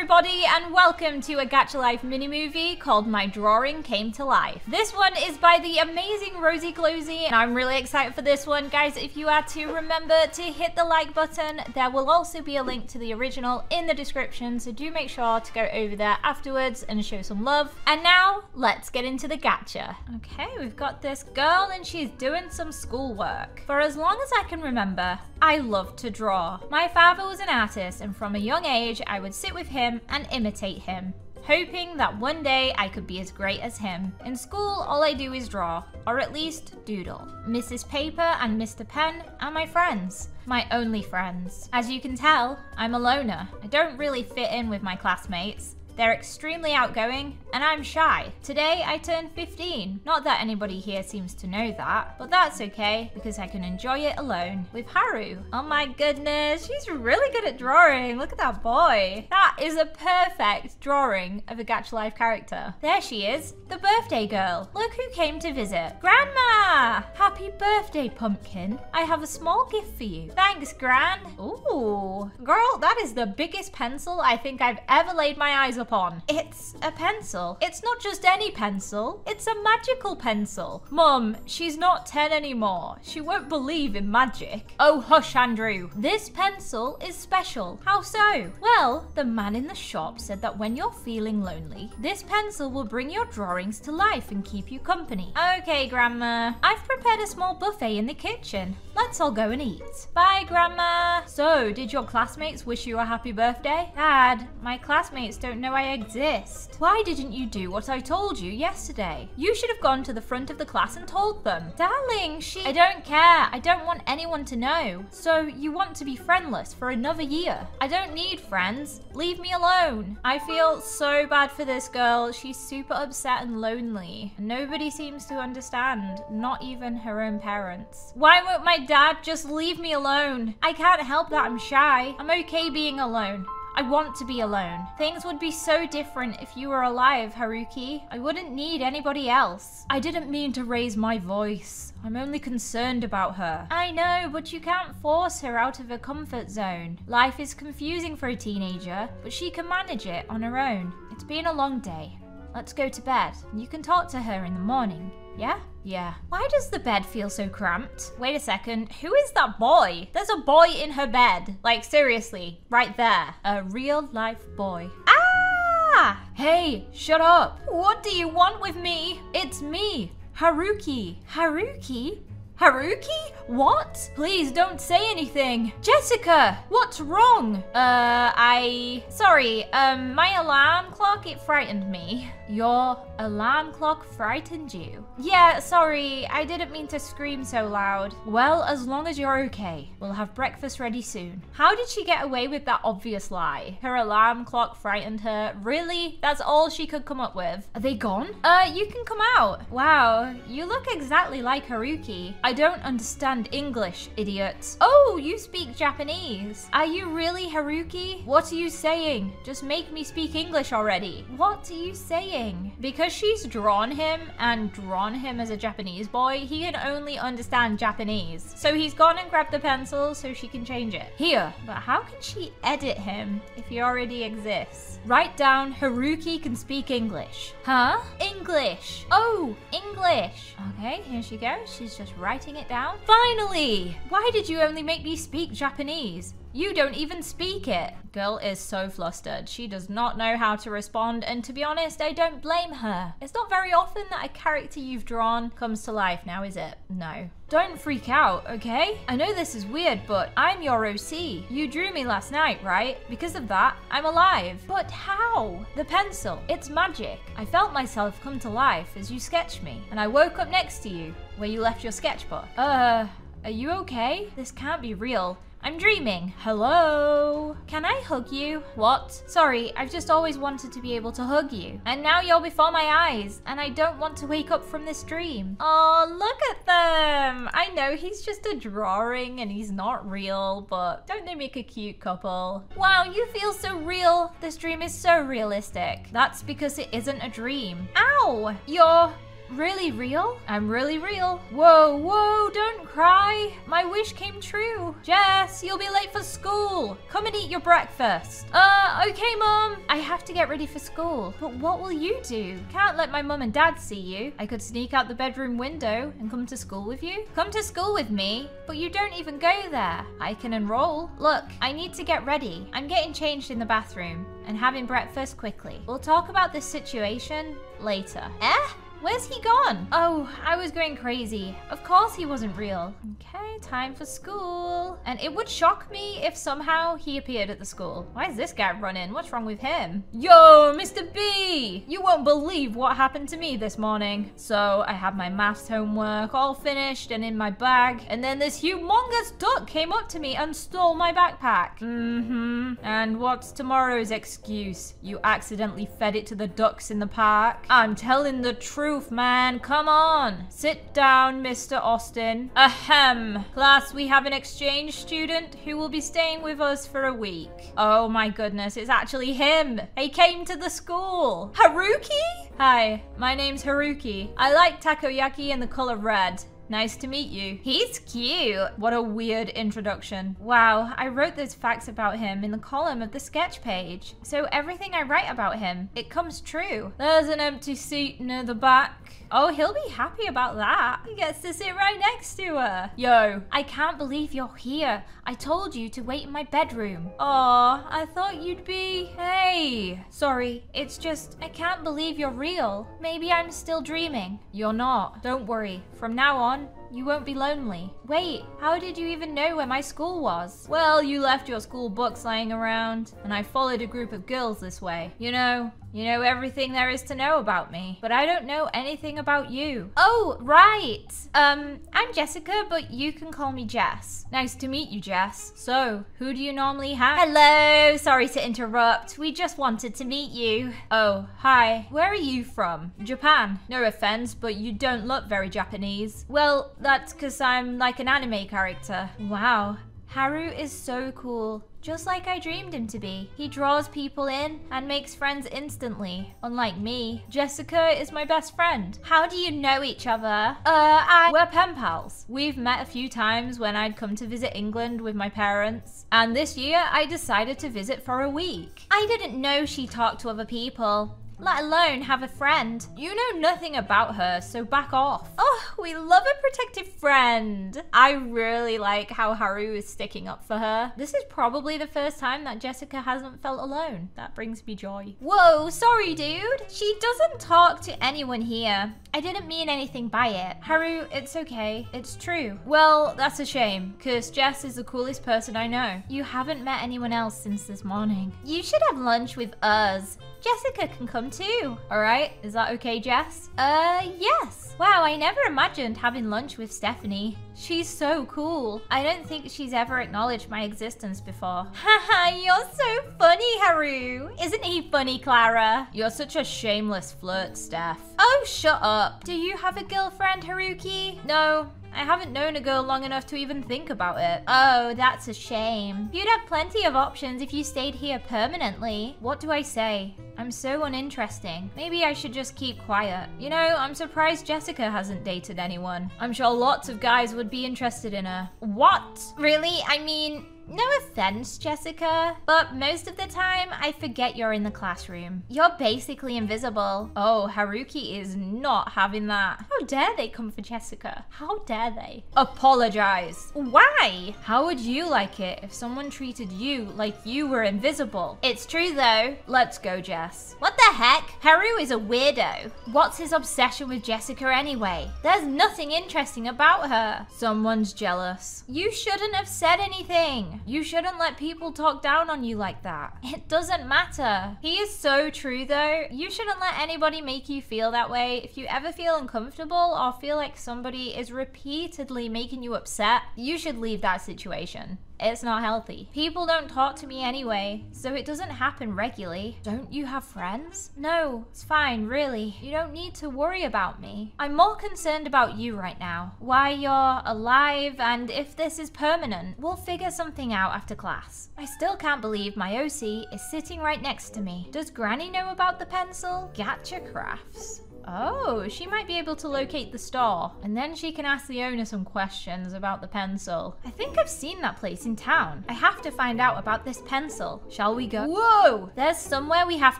everybody, and welcome to a Gacha Life mini movie called My Drawing Came to Life. This one is by the amazing Rosy Clozy, and I'm really excited for this one. Guys, if you are to remember to hit the like button, there will also be a link to the original in the description, so do make sure to go over there afterwards and show some love. And now, let's get into the gacha. Okay, we've got this girl, and she's doing some schoolwork. For as long as I can remember, I love to draw. My father was an artist, and from a young age, I would sit with him and imitate him, hoping that one day I could be as great as him. In school, all I do is draw, or at least doodle. Mrs. Paper and Mr. Pen are my friends. My only friends. As you can tell, I'm a loner. I don't really fit in with my classmates. They're extremely outgoing, and I'm shy. Today I turned 15. Not that anybody here seems to know that, but that's okay because I can enjoy it alone with Haru. Oh my goodness, she's really good at drawing. Look at that boy. That is a perfect drawing of a Gacha Life character. There she is, the birthday girl. Look who came to visit. Grandma! Happy birthday, Pumpkin. I have a small gift for you. Thanks, Gran. Ooh. Girl, that is the biggest pencil I think I've ever laid my eyes upon. It's a pencil. It's not just any pencil. It's a magical pencil. Mum, she's not 10 anymore. She won't believe in magic. Oh, hush, Andrew. This pencil is special. How so? Well, the man in the shop said that when you're feeling lonely, this pencil will bring your drawings to life and keep you company. Okay, Grandma. I've prepared a small buffet in the kitchen. Let's all go and eat. Bye, Grandma. So, did your classmates wish you a happy birthday? Dad, my classmates don't know I exist. Why didn't you do what I told you yesterday? You should have gone to the front of the class and told them. Darling, she- I don't care. I don't want anyone to know. So, you want to be friendless for another year? I don't need friends. Leave me alone. I feel so bad for this girl. She's super upset and lonely. Nobody seems to understand, not even her own parents. Why won't my dad just leave me alone? I can't help that I'm shy. I'm okay being alone. I want to be alone. Things would be so different if you were alive, Haruki. I wouldn't need anybody else. I didn't mean to raise my voice. I'm only concerned about her. I know, but you can't force her out of her comfort zone. Life is confusing for a teenager, but she can manage it on her own. It's been a long day. Let's go to bed. You can talk to her in the morning. Yeah? Yeah. Why does the bed feel so cramped? Wait a second. Who is that boy? There's a boy in her bed. Like, seriously. Right there. A real life boy. Ah! Hey, shut up. What do you want with me? It's me, Haruki. Haruki? Haruki? What? Please don't say anything. Jessica, what's wrong? Uh, I... Sorry, um, my alarm clock, it frightened me. Your alarm clock frightened you? Yeah, sorry, I didn't mean to scream so loud. Well, as long as you're okay. We'll have breakfast ready soon. How did she get away with that obvious lie? Her alarm clock frightened her. Really? That's all she could come up with. Are they gone? Uh, you can come out. Wow, you look exactly like Haruki. I don't understand English, idiot. Oh, you speak Japanese. Are you really Haruki? What are you saying? Just make me speak English already. What are you saying? Because she's drawn him and drawn him as a Japanese boy, he can only understand Japanese. So he's gone and grabbed the pencil so she can change it. Here. But how can she edit him if he already exists? Write down Haruki can speak English. Huh? English. Oh, English. Okay, here she goes. She's just writing it down. Finally! Why did you only make me speak Japanese? You don't even speak it. Girl is so flustered. She does not know how to respond, and to be honest, I don't blame her. It's not very often that a character you've drawn comes to life now, is it? No. Don't freak out, okay? I know this is weird, but I'm your OC. You drew me last night, right? Because of that, I'm alive. But how? The pencil, it's magic. I felt myself come to life as you sketched me, and I woke up next to you, where you left your sketchbook. Uh, are you okay? This can't be real. I'm dreaming. Hello? Can I hug you? What? Sorry, I've just always wanted to be able to hug you. And now you're before my eyes, and I don't want to wake up from this dream. Oh, look at them. I know he's just a drawing and he's not real, but don't they make a cute couple? Wow, you feel so real. This dream is so realistic. That's because it isn't a dream. Ow! You're really real? I'm really real. Whoa, whoa, don't cry. My wish came true. Jess, you'll be late for school. Come and eat your breakfast. Uh, okay, Mom. I have to get ready for school. But what will you do? Can't let my mom and dad see you. I could sneak out the bedroom window and come to school with you. Come to school with me, but you don't even go there. I can enroll. Look, I need to get ready. I'm getting changed in the bathroom and having breakfast quickly. We'll talk about this situation later. Eh? Where's he gone? Oh, I was going crazy. Of course he wasn't real. Okay, time for school. And it would shock me if somehow he appeared at the school. Why is this guy running? What's wrong with him? Yo, Mr. B! You won't believe what happened to me this morning. So I had my maths homework all finished and in my bag. And then this humongous duck came up to me and stole my backpack. Mm-hmm. And what's tomorrow's excuse? You accidentally fed it to the ducks in the park? I'm telling the truth man. Come on. Sit down, Mr. Austin. Ahem. Class, we have an exchange student who will be staying with us for a week. Oh my goodness, it's actually him. He came to the school. Haruki? Hi, my name's Haruki. I like takoyaki and the color red. Nice to meet you. He's cute. What a weird introduction. Wow, I wrote those facts about him in the column of the sketch page. So everything I write about him, it comes true. There's an empty seat near the back. Oh, he'll be happy about that. He gets to sit right next to her. Yo, I can't believe you're here. I told you to wait in my bedroom. Aw, I thought you'd be... Hey. Sorry, it's just, I can't believe you're real. Maybe I'm still dreaming. You're not. Don't worry. From now on, you won't be lonely. Wait, how did you even know where my school was? Well, you left your school books lying around, and I followed a group of girls this way. You know, you know everything there is to know about me, but I don't know anything about you. Oh, right. Um, I'm Jessica, but you can call me Jess. Nice to meet you, Jess. So, who do you normally have? Hello, sorry to interrupt. We just wanted to meet you. Oh, hi. Where are you from? Japan. No offense, but you don't look very Japanese. Well, that's because I'm like an anime character. Wow. Haru is so cool. Just like I dreamed him to be. He draws people in and makes friends instantly. Unlike me, Jessica is my best friend. How do you know each other? Uh, I- We're pen pals. We've met a few times when I'd come to visit England with my parents. And this year, I decided to visit for a week. I didn't know she talked to other people let alone have a friend. You know nothing about her, so back off. Oh, we love a protective friend. I really like how Haru is sticking up for her. This is probably the first time that Jessica hasn't felt alone. That brings me joy. Whoa, sorry, dude. She doesn't talk to anyone here. I didn't mean anything by it. Haru, it's okay. It's true. Well, that's a shame, because Jess is the coolest person I know. You haven't met anyone else since this morning. You should have lunch with us. Jessica can come too. All right, is that okay, Jess? Uh, yes. Wow, I never imagined having lunch with Stephanie. She's so cool. I don't think she's ever acknowledged my existence before. Haha, you're so funny, Haru. Isn't he funny, Clara? You're such a shameless flirt, Steph. Oh, shut up. Do you have a girlfriend, Haruki? No, I haven't known a girl long enough to even think about it. Oh, that's a shame. You'd have plenty of options if you stayed here permanently. What do I say? I'm so uninteresting. Maybe I should just keep quiet. You know, I'm surprised Jessica hasn't dated anyone. I'm sure lots of guys would be interested in her. What? Really? I mean, no offense, Jessica, but most of the time I forget you're in the classroom. You're basically invisible. Oh, Haruki is not having that. How dare they come for Jessica? How dare they? Apologize. Why? How would you like it if someone treated you like you were invisible? It's true though. Let's go, Jess. What the heck? Haru is a weirdo. What's his obsession with Jessica anyway? There's nothing interesting about her. Someone's jealous. You shouldn't have said anything. You shouldn't let people talk down on you like that. It doesn't matter. He is so true though. You shouldn't let anybody make you feel that way. If you ever feel uncomfortable or feel like somebody is repeatedly making you upset, you should leave that situation. It's not healthy. People don't talk to me anyway, so it doesn't happen regularly. Don't you have friends? No, it's fine, really. You don't need to worry about me. I'm more concerned about you right now. Why you're alive and if this is permanent. We'll figure something out after class. I still can't believe my OC is sitting right next to me. Does Granny know about the pencil? Gacha crafts. Oh, she might be able to locate the store. And then she can ask the owner some questions about the pencil. I think I've seen that place in town. I have to find out about this pencil. Shall we go? Whoa! There's somewhere we have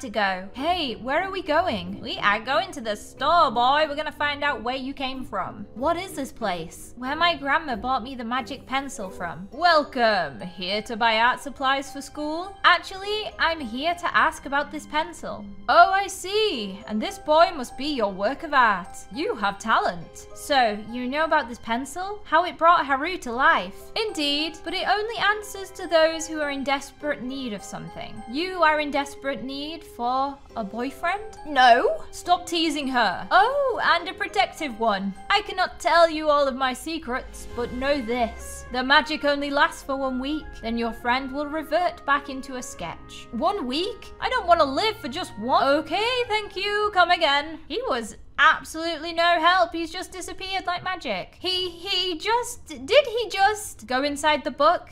to go. Hey, where are we going? We are going to the store, boy. We're gonna find out where you came from. What is this place? Where my grandma bought me the magic pencil from. Welcome. Here to buy art supplies for school? Actually, I'm here to ask about this pencil. Oh, I see. And this boy must be your work of art. You have talent. So, you know about this pencil? How it brought Haru to life? Indeed, but it only answers to those who are in desperate need of something. You are in desperate need for a boyfriend? No. Stop teasing her. Oh, and a protective one. I cannot tell you all of my secrets, but know this. The magic only lasts for one week, then your friend will revert back into a sketch. One week? I don't want to live for just one. Okay, thank you. Come again. He was absolutely no help. He's just disappeared like magic. He, he just, did he just go inside the book?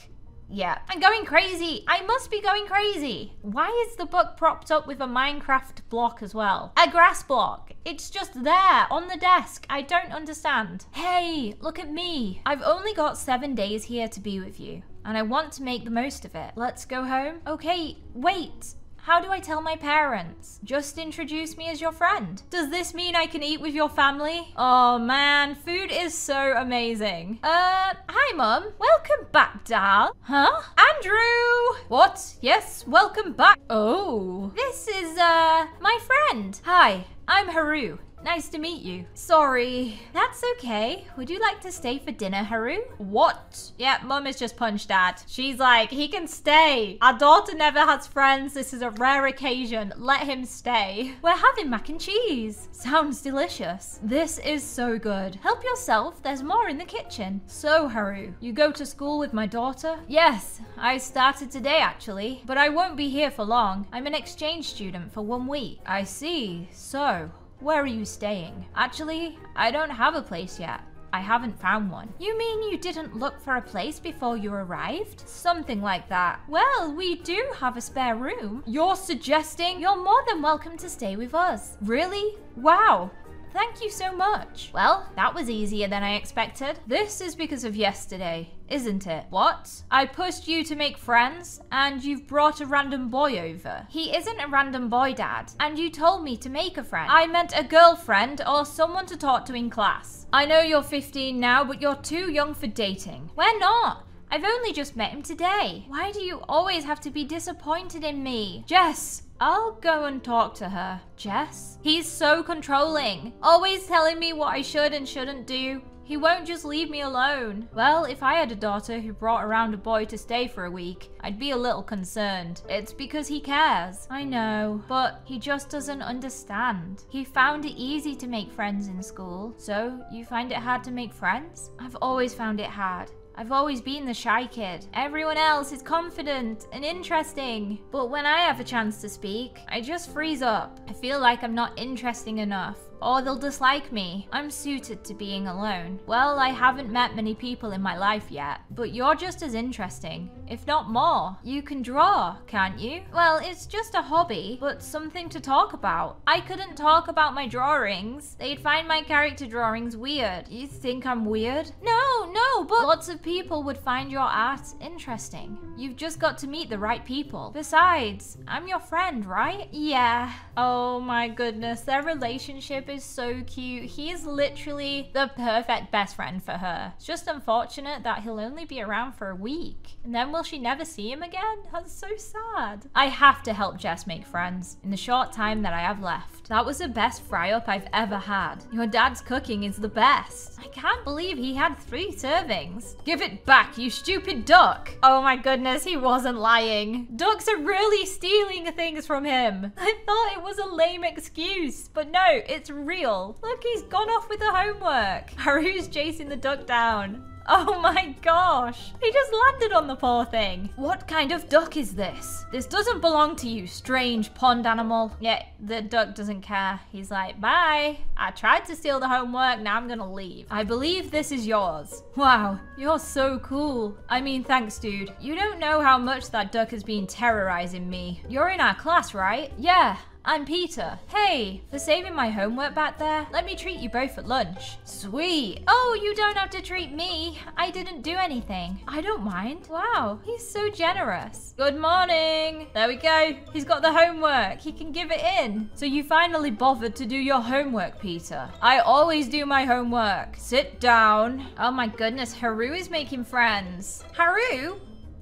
Yeah, I'm going crazy. I must be going crazy. Why is the book propped up with a Minecraft block as well? A grass block. It's just there on the desk. I don't understand. Hey, look at me. I've only got seven days here to be with you, and I want to make the most of it. Let's go home. Okay, wait. How do I tell my parents? Just introduce me as your friend. Does this mean I can eat with your family? Oh man, food is so amazing. Uh, hi mum. Welcome back, Dal. Huh? Andrew! What? Yes, welcome back. Oh. This is, uh, my friend. Hi, I'm Haru. Nice to meet you. Sorry. That's okay. Would you like to stay for dinner, Haru? What? Yeah, mum has just punched dad. She's like, he can stay. Our daughter never has friends. This is a rare occasion. Let him stay. We're having mac and cheese. Sounds delicious. This is so good. Help yourself. There's more in the kitchen. So, Haru, you go to school with my daughter? Yes, I started today actually, but I won't be here for long. I'm an exchange student for one week. I see. So, where are you staying? Actually, I don't have a place yet. I haven't found one. You mean you didn't look for a place before you arrived? Something like that. Well, we do have a spare room. You're suggesting you're more than welcome to stay with us. Really? Wow. Thank you so much. Well, that was easier than I expected. This is because of yesterday, isn't it? What? I pushed you to make friends, and you've brought a random boy over. He isn't a random boy, Dad, and you told me to make a friend. I meant a girlfriend or someone to talk to in class. I know you're 15 now, but you're too young for dating. We're not. I've only just met him today. Why do you always have to be disappointed in me? Jess, I'll go and talk to her. Jess? He's so controlling. Always telling me what I should and shouldn't do. He won't just leave me alone. Well, if I had a daughter who brought around a boy to stay for a week, I'd be a little concerned. It's because he cares. I know, but he just doesn't understand. He found it easy to make friends in school. So, you find it hard to make friends? I've always found it hard. I've always been the shy kid. Everyone else is confident and interesting. But when I have a chance to speak, I just freeze up. I feel like I'm not interesting enough or they'll dislike me. I'm suited to being alone. Well, I haven't met many people in my life yet, but you're just as interesting, if not more. You can draw, can't you? Well, it's just a hobby, but something to talk about. I couldn't talk about my drawings. They'd find my character drawings weird. You think I'm weird? No, no, but lots of people would find your art interesting. You've just got to meet the right people. Besides, I'm your friend, right? Yeah. Oh my goodness, their relationship is so cute. He is literally the perfect best friend for her. It's just unfortunate that he'll only be around for a week. And then will she never see him again? That's so sad. I have to help Jess make friends in the short time that I have left. That was the best fry up I've ever had. Your dad's cooking is the best. I can't believe he had three servings. Give it back, you stupid duck. Oh my goodness, he wasn't lying. Ducks are really stealing things from him. I thought it was a lame excuse, but no, it's real. Look, he's gone off with the homework. Haru's chasing the duck down. Oh my gosh. He just landed on the poor thing. What kind of duck is this? This doesn't belong to you, strange pond animal. Yeah, the duck doesn't care. He's like, bye. I tried to steal the homework, now I'm gonna leave. I believe this is yours. Wow, you're so cool. I mean, thanks, dude. You don't know how much that duck has been terrorizing me. You're in our class, right? Yeah, I'm Peter. Hey, for saving my homework back there, let me treat you both at lunch. Sweet. Oh, you don't have to treat me. I didn't do anything. I don't mind. Wow, he's so generous. Good morning. There we go. He's got the homework. He can give it in. So you finally bothered to do your homework, Peter. I always do my homework. Sit down. Oh my goodness, Haru is making friends. Haru?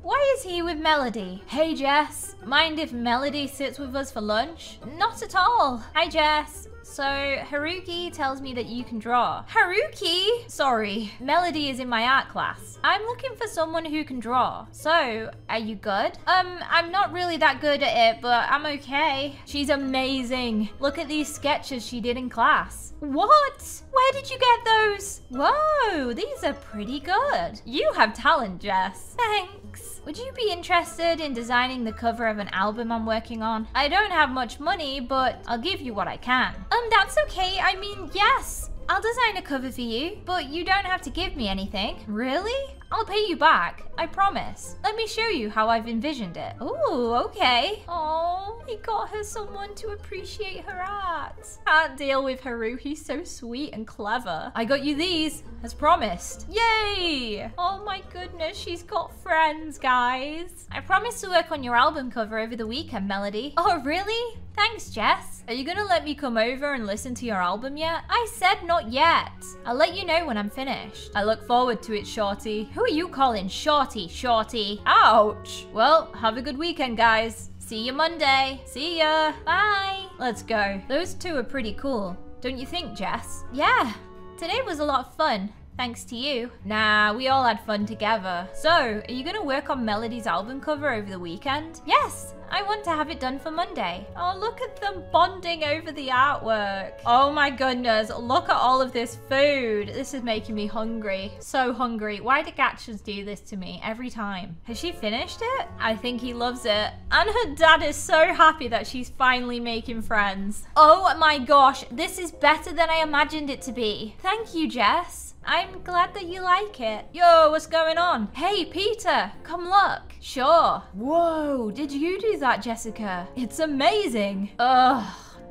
Why is he with Melody? Hey Jess, mind if Melody sits with us for lunch? Not at all. Hi Jess. So, Haruki tells me that you can draw. Haruki? Sorry, Melody is in my art class. I'm looking for someone who can draw. So, are you good? Um, I'm not really that good at it, but I'm okay. She's amazing. Look at these sketches she did in class. What? Where did you get those? Whoa, these are pretty good. You have talent, Jess. Thanks. Would you be interested in designing the cover of an album I'm working on? I don't have much money, but I'll give you what I can. Um, that's okay. I mean, yes. I'll design a cover for you, but you don't have to give me anything. Really? I'll pay you back. I promise. Let me show you how I've envisioned it. Ooh, okay. Oh, he got her someone to appreciate her art. Can't deal with Haru. He's so sweet and clever. I got you these, as promised. Yay! Oh my goodness, she's got friends, guys. I promised to work on your album cover over the weekend, Melody. Oh, really? Thanks, Jess. Are you gonna let me come over and listen to your album yet? I said not yet. I'll let you know when I'm finished. I look forward to it, Shorty. Who are you calling Shorty, Shorty? Ouch. Well, have a good weekend, guys. See you Monday. See ya. Bye. Let's go. Those two are pretty cool. Don't you think, Jess? Yeah. Today was a lot of fun. Thanks to you. Nah, we all had fun together. So, are you gonna work on Melody's album cover over the weekend? Yes, I want to have it done for Monday. Oh, look at them bonding over the artwork. Oh my goodness, look at all of this food. This is making me hungry. So hungry. Why do gachas do this to me every time? Has she finished it? I think he loves it. And her dad is so happy that she's finally making friends. Oh my gosh, this is better than I imagined it to be. Thank you, Jess. I'm glad that you like it. Yo, what's going on? Hey, Peter, come look. Sure. Whoa, did you do that, Jessica? It's amazing. Ugh.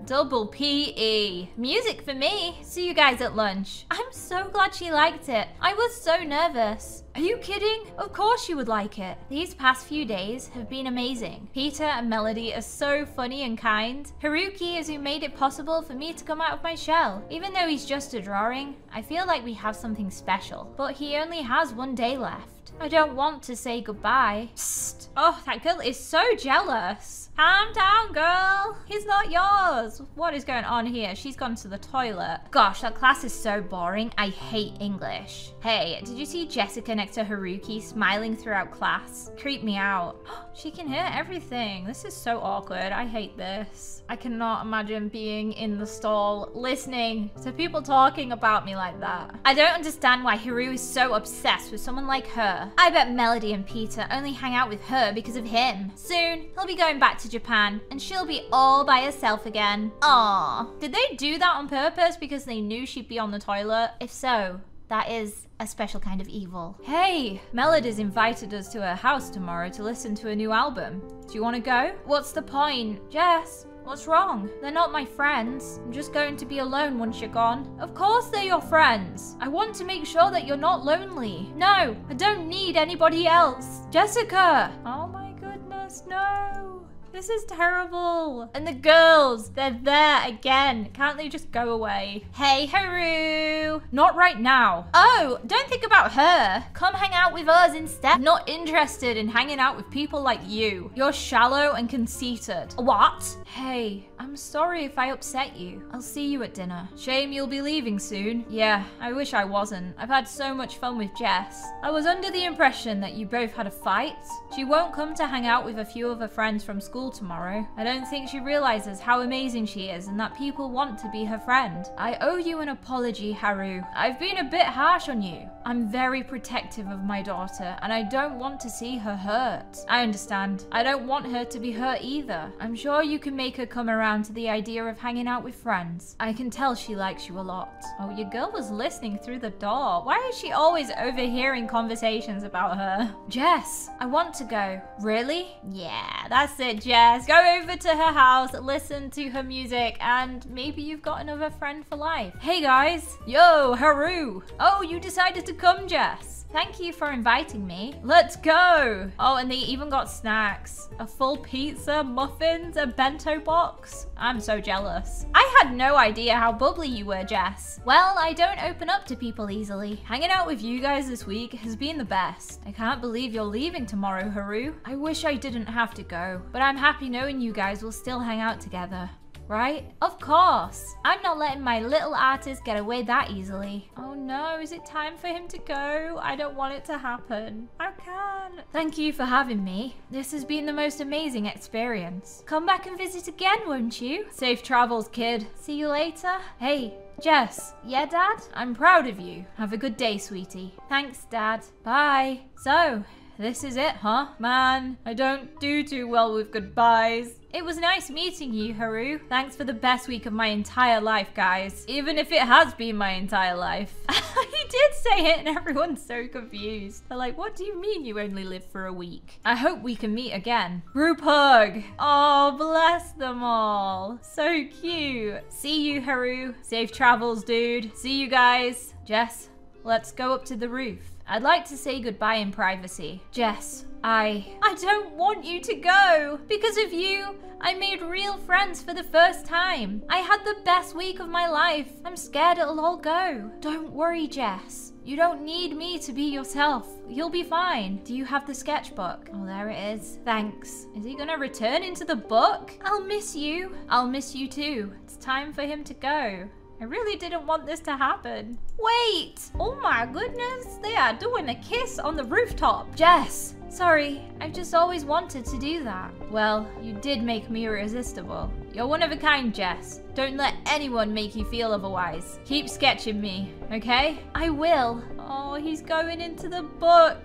Double PE. Music for me. See you guys at lunch. I'm so glad she liked it. I was so nervous. Are you kidding? Of course you would like it. These past few days have been amazing. Peter and Melody are so funny and kind. Haruki is who made it possible for me to come out of my shell. Even though he's just a drawing, I feel like we have something special. But he only has one day left. I don't want to say goodbye. Psst. Oh, that girl is so jealous. Calm down, girl. He's not yours. What is going on here? She's gone to the toilet. Gosh, that class is so boring. I hate English. Hey, did you see Jessica next to Haruki smiling throughout class? Creep me out. she can hear everything. This is so awkward. I hate this. I cannot imagine being in the stall listening to people talking about me like that. I don't understand why Haru is so obsessed with someone like her. I bet Melody and Peter only hang out with her because of him. Soon, he'll be going back to Japan and she'll be all by herself again. Aww. Did they do that on purpose because they knew she'd be on the toilet? If so, that is a special kind of evil. Hey, Melody's invited us to her house tomorrow to listen to a new album. Do you want to go? What's the point? Jess, What's wrong? They're not my friends. I'm just going to be alone once you're gone. Of course they're your friends. I want to make sure that you're not lonely. No, I don't need anybody else. Jessica! Oh my goodness, no. This is terrible. And the girls, they're there again. Can't they just go away? Hey, Haru. Not right now. Oh, don't think about her. Come hang out with us instead. Not interested in hanging out with people like you. You're shallow and conceited. What? Hey, I'm sorry if I upset you. I'll see you at dinner. Shame you'll be leaving soon. Yeah, I wish I wasn't. I've had so much fun with Jess. I was under the impression that you both had a fight. She won't come to hang out with a few of her friends from school tomorrow. I don't think she realizes how amazing she is and that people want to be her friend. I owe you an apology, Haru. I've been a bit harsh on you. I'm very protective of my daughter and I don't want to see her hurt. I understand. I don't want her to be hurt either. I'm sure you can make her come around to the idea of hanging out with friends. I can tell she likes you a lot. Oh, your girl was listening through the door. Why is she always overhearing conversations about her? Jess, I want to go. Really? Yeah, that's it, Jess. Go over to her house, listen to her music, and maybe you've got another friend for life. Hey guys. Yo, Haru. Oh, you decided to come, Jess. Thank you for inviting me. Let's go. Oh, and they even got snacks. A full pizza, muffins, a bento box. I'm so jealous. I had no idea how bubbly you were, Jess. Well, I don't open up to people easily. Hanging out with you guys this week has been the best. I can't believe you're leaving tomorrow, Haru. I wish I didn't have to go, but I'm happy knowing you guys will still hang out together right? Of course. I'm not letting my little artist get away that easily. Oh no, is it time for him to go? I don't want it to happen. I can. Thank you for having me. This has been the most amazing experience. Come back and visit again, won't you? Safe travels, kid. See you later. Hey, Jess. Yeah, Dad? I'm proud of you. Have a good day, sweetie. Thanks, Dad. Bye. So, this is it, huh? Man, I don't do too well with goodbyes. It was nice meeting you, Haru. Thanks for the best week of my entire life, guys. Even if it has been my entire life. he did say it and everyone's so confused. They're like, what do you mean you only live for a week? I hope we can meet again. Group hug. Oh, bless them all. So cute. See you, Haru. Safe travels, dude. See you guys. Jess, let's go up to the roof. I'd like to say goodbye in privacy. Jess, I... I don't want you to go. Because of you, I made real friends for the first time. I had the best week of my life. I'm scared it'll all go. Don't worry, Jess. You don't need me to be yourself. You'll be fine. Do you have the sketchbook? Oh, there it is. Thanks. Is he gonna return into the book? I'll miss you. I'll miss you too. It's time for him to go. I really didn't want this to happen. Wait! Oh my goodness, they are doing a kiss on the rooftop. Jess, sorry, I've just always wanted to do that. Well, you did make me irresistible. You're one of a kind, Jess. Don't let anyone make you feel otherwise. Keep sketching me, okay? I will. Oh, he's going into the book.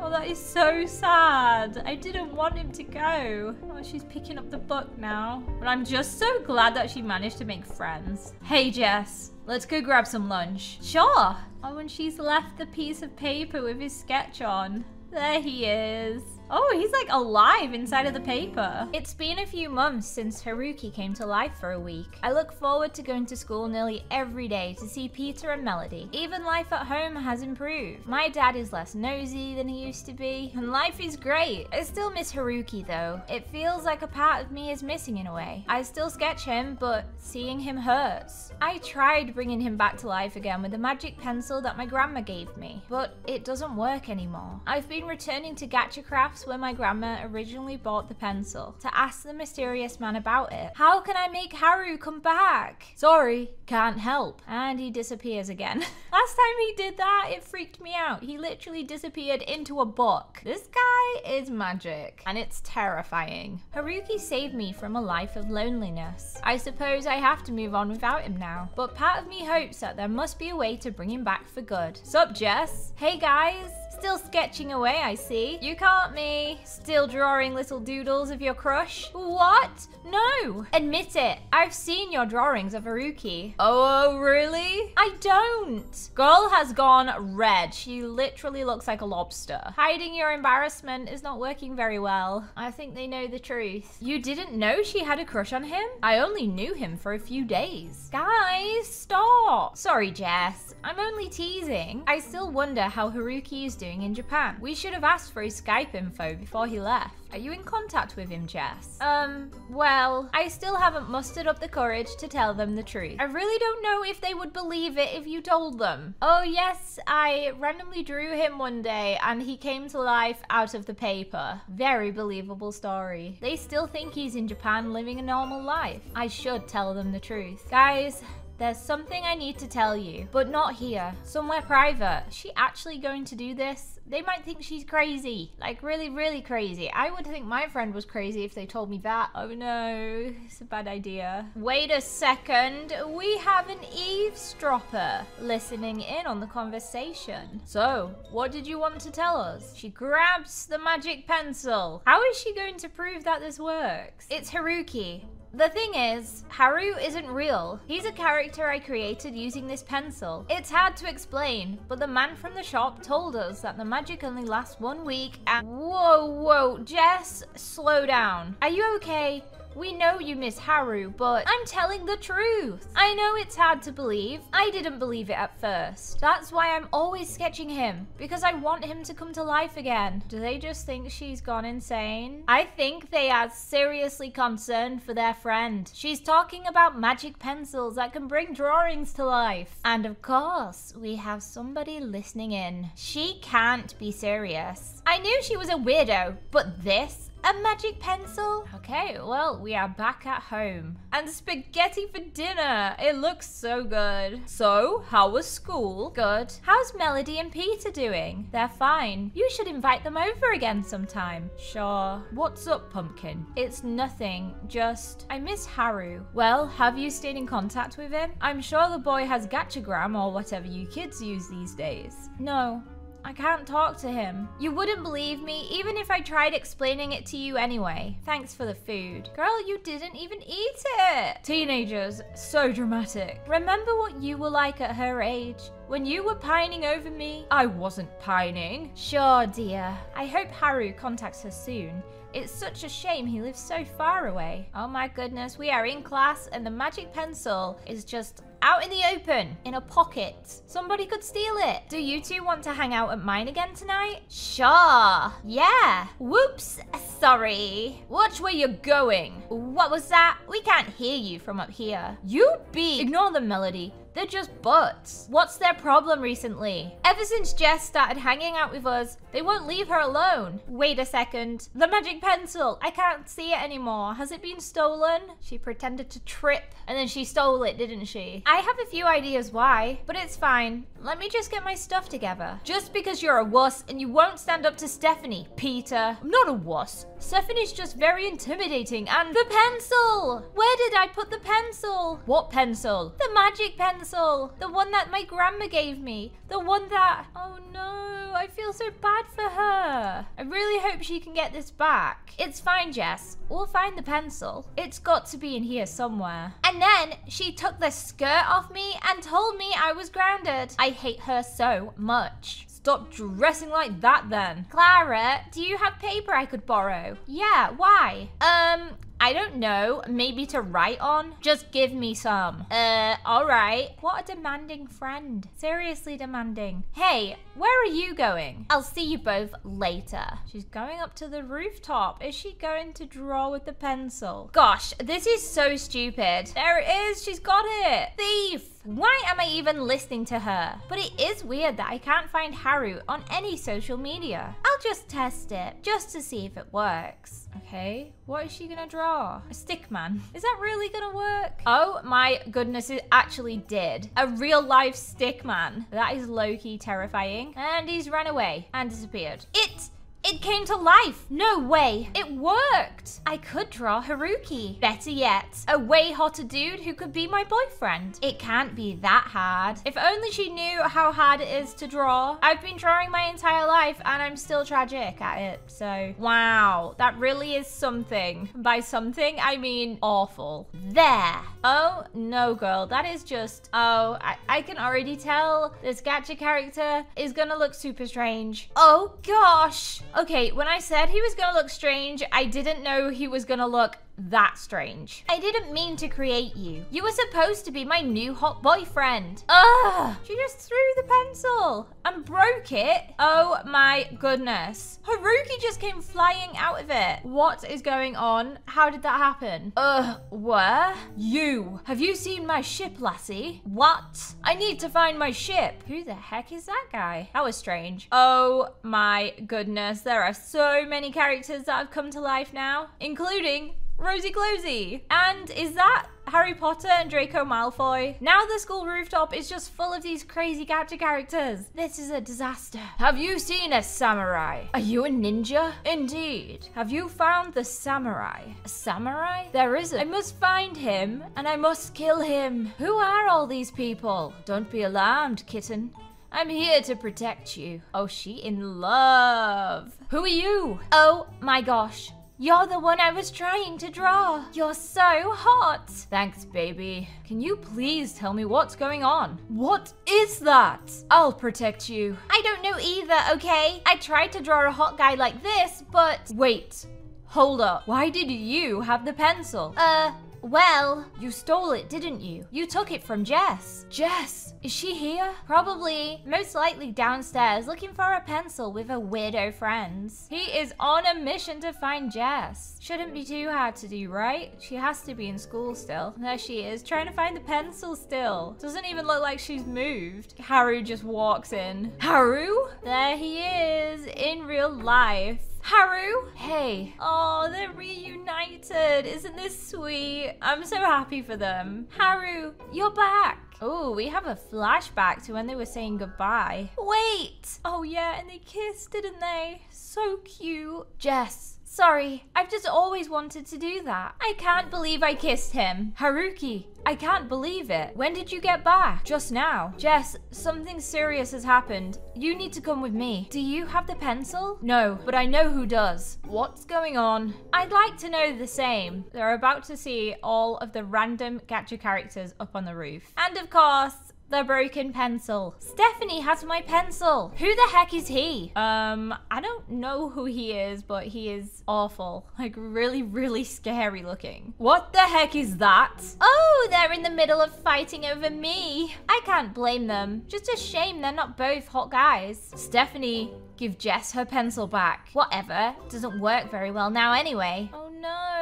Oh, that is so sad. I didn't want him to go. Oh, she's picking up the book now. But I'm just so glad that she managed to make friends. Hey, Jess. Let's go grab some lunch. Sure. Oh, and she's left the piece of paper with his sketch on. There he is. Oh, he's like alive inside of the paper. It's been a few months since Haruki came to life for a week. I look forward to going to school nearly every day to see Peter and Melody. Even life at home has improved. My dad is less nosy than he used to be, and life is great. I still miss Haruki though. It feels like a part of me is missing in a way. I still sketch him, but seeing him hurts. I tried bringing him back to life again with a magic pencil that my grandma gave me, but it doesn't work anymore. I've been returning to Gacha Crafts where my grandma originally bought the pencil to ask the mysterious man about it. How can I make Haru come back? Sorry, can't help. And he disappears again. Last time he did that, it freaked me out. He literally disappeared into a book. This guy is magic and it's terrifying. Haruki saved me from a life of loneliness. I suppose I have to move on without him now, but part of me hopes that there must be a way to bring him back for good. Sup, Jess? Hey guys, Still sketching away, I see. You can't me. Still drawing little doodles of your crush. What? No. Admit it. I've seen your drawings of Haruki. Oh, really? I don't. Girl has gone red. She literally looks like a lobster. Hiding your embarrassment is not working very well. I think they know the truth. You didn't know she had a crush on him? I only knew him for a few days. Guys, stop. Sorry, Jess. I'm only teasing. I still wonder how Haruki is doing doing in Japan. We should have asked for his Skype info before he left. Are you in contact with him, Jess? Um, well, I still haven't mustered up the courage to tell them the truth. I really don't know if they would believe it if you told them. Oh yes, I randomly drew him one day and he came to life out of the paper. Very believable story. They still think he's in Japan living a normal life. I should tell them the truth. Guys, there's something I need to tell you, but not here. Somewhere private. Is she actually going to do this? They might think she's crazy. Like, really, really crazy. I would think my friend was crazy if they told me that. Oh no, it's a bad idea. Wait a second. We have an eavesdropper listening in on the conversation. So, what did you want to tell us? She grabs the magic pencil. How is she going to prove that this works? It's Haruki. The thing is, Haru isn't real. He's a character I created using this pencil. It's hard to explain, but the man from the shop told us that the magic only lasts one week and- Whoa, whoa, Jess, slow down. Are you okay? We know you miss Haru, but I'm telling the truth. I know it's hard to believe. I didn't believe it at first. That's why I'm always sketching him, because I want him to come to life again. Do they just think she's gone insane? I think they are seriously concerned for their friend. She's talking about magic pencils that can bring drawings to life. And of course, we have somebody listening in. She can't be serious. I knew she was a weirdo, but this a magic pencil? Okay, well, we are back at home. And spaghetti for dinner. It looks so good. So, how was school? Good. How's Melody and Peter doing? They're fine. You should invite them over again sometime. Sure. What's up, Pumpkin? It's nothing. Just, I miss Haru. Well, have you stayed in contact with him? I'm sure the boy has Gachagram or whatever you kids use these days. No, I can't talk to him. You wouldn't believe me, even if I tried explaining it to you anyway. Thanks for the food. Girl, you didn't even eat it. Teenagers, so dramatic. Remember what you were like at her age? When you were pining over me? I wasn't pining. Sure, dear. I hope Haru contacts her soon. It's such a shame he lives so far away. Oh my goodness, we are in class and the magic pencil is just out in the open, in a pocket. Somebody could steal it. Do you two want to hang out at mine again tonight? Sure. Yeah. Whoops. Sorry. Watch where you're going. What was that? We can't hear you from up here. You be. Ignore the melody. They're just butts. What's their problem recently? Ever since Jess started hanging out with us, they won't leave her alone. Wait a second. The magic pencil. I can't see it anymore. Has it been stolen? She pretended to trip and then she stole it, didn't she? I have a few ideas why, but it's fine. Let me just get my stuff together. Just because you're a wuss and you won't stand up to Stephanie, Peter. I'm not a wuss. Stephanie's just very intimidating and the pencil! Where did I put the pencil? What pencil? The magic pencil. The one that my grandma gave me. The one that... Oh no, I feel so bad for her. I really hope she can get this back. It's fine, Jess. We'll find the pencil. It's got to be in here somewhere. And then she took the skirt off me and told me I was grounded. I hate her so much. Stop dressing like that then. Clara, do you have paper I could borrow? Yeah, why? Um, I don't know. Maybe to write on? Just give me some. Uh, alright. What a demanding friend. Seriously demanding. Hey, where are you going? I'll see you both later. She's going up to the rooftop. Is she going to draw with the pencil? Gosh, this is so stupid. There it is. She's got it. Thief. Why am I even listening to her? But it is weird that I can't find Haru on any social media. I'll just test it, just to see if it works. Okay, what is she gonna draw? A stick man. Is that really gonna work? Oh my goodness, it actually did. A real life stick man. That is low-key terrifying. And he's run away and disappeared. It it came to life. No way. It worked. I could draw Haruki. Better yet, a way hotter dude who could be my boyfriend. It can't be that hard. If only she knew how hard it is to draw. I've been drawing my entire life and I'm still tragic at it. So, wow. That really is something. By something, I mean awful. There. Oh, no, girl. That is just... Oh, I, I can already tell this gacha character is gonna look super strange. Oh, gosh. Okay, when I said he was gonna look strange, I didn't know he was gonna look that strange. I didn't mean to create you. You were supposed to be my new hot boyfriend. Ugh! She just threw the pencil and broke it. Oh my goodness. Haruki just came flying out of it. What is going on? How did that happen? Ugh, where? You. Have you seen my ship, lassie? What? I need to find my ship. Who the heck is that guy? That was strange. Oh my goodness. There are so many characters that have come to life now, including Rosy Clozy. And is that Harry Potter and Draco Malfoy. Now the school rooftop is just full of these crazy gacha characters. This is a disaster. Have you seen a samurai? Are you a ninja? Indeed. Have you found the samurai? A samurai? There isn't. I must find him and I must kill him. Who are all these people? Don't be alarmed, kitten. I'm here to protect you. Oh, she in love. Who are you? Oh my gosh. You're the one I was trying to draw. You're so hot. Thanks, baby. Can you please tell me what's going on? What is that? I'll protect you. I don't know either, okay? I tried to draw a hot guy like this, but... Wait. Hold up. Why did you have the pencil? Uh, well, you stole it, didn't you? You took it from Jess. Jess, is she here? Probably, most likely downstairs looking for a pencil with her weirdo friends. He is on a mission to find Jess. Shouldn't be too hard to do, right? She has to be in school still. There she is, trying to find the pencil still. Doesn't even look like she's moved. Haru just walks in. Haru? There he is, in real life. Haru? Hey. Oh, they're reunited. Isn't this sweet? I'm so happy for them. Haru, you're back. Oh, we have a flashback to when they were saying goodbye. Wait! Oh yeah, and they kissed, didn't they? So cute. Jess, Sorry, I've just always wanted to do that. I can't believe I kissed him. Haruki, I can't believe it. When did you get back? Just now. Jess, something serious has happened. You need to come with me. Do you have the pencil? No, but I know who does. What's going on? I'd like to know the same. They're about to see all of the random gacha characters up on the roof. And of course, the broken pencil. Stephanie has my pencil. Who the heck is he? Um, I don't know who he is, but he is awful. Like really, really scary looking. What the heck is that? Oh, they're in the middle of fighting over me. I can't blame them. Just a shame they're not both hot guys. Stephanie, give Jess her pencil back. Whatever. Doesn't work very well now anyway. Oh no.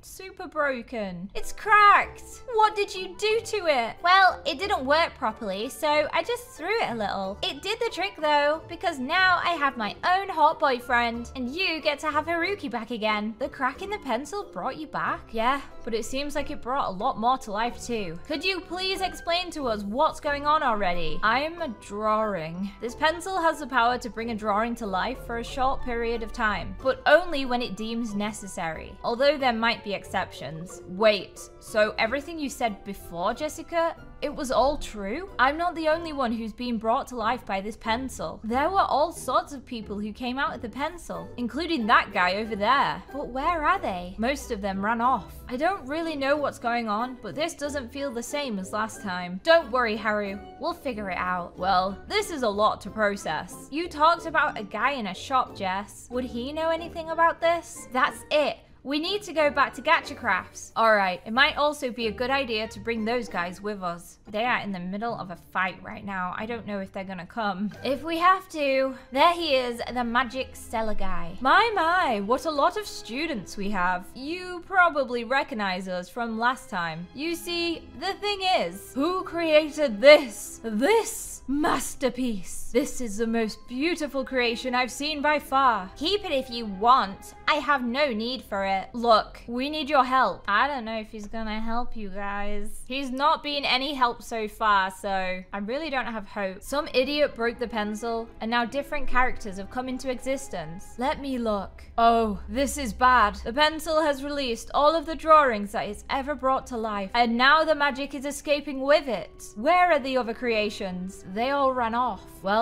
Super broken. It's cracked. What did you do to it? Well, it didn't work properly, so I just threw it a little. It did the trick though, because now I have my own hot boyfriend, and you get to have Haruki back again. The crack in the pencil brought you back? Yeah, but it seems like it brought a lot more to life too. Could you please explain to us what's going on already? I'm a drawing. This pencil has the power to bring a drawing to life for a short period of time, but only when it deems necessary. Although there might be exceptions. Wait, so everything you said before, Jessica, it was all true? I'm not the only one who's been brought to life by this pencil. There were all sorts of people who came out with the pencil, including that guy over there. But where are they? Most of them ran off. I don't really know what's going on, but this doesn't feel the same as last time. Don't worry, Haru. We'll figure it out. Well, this is a lot to process. You talked about a guy in a shop, Jess. Would he know anything about this? That's it. We need to go back to Gacha Crafts. Alright, it might also be a good idea to bring those guys with us. They are in the middle of a fight right now. I don't know if they're gonna come. If we have to. There he is, the magic Stella guy. My, my, what a lot of students we have. You probably recognize us from last time. You see, the thing is, who created this? This masterpiece. This is the most beautiful creation I've seen by far. Keep it if you want. I have no need for it. Look, we need your help. I don't know if he's gonna help you guys. He's not been any help so far, so I really don't have hope. Some idiot broke the pencil, and now different characters have come into existence. Let me look. Oh, this is bad. The pencil has released all of the drawings that it's ever brought to life, and now the magic is escaping with it. Where are the other creations? They all ran off. Well,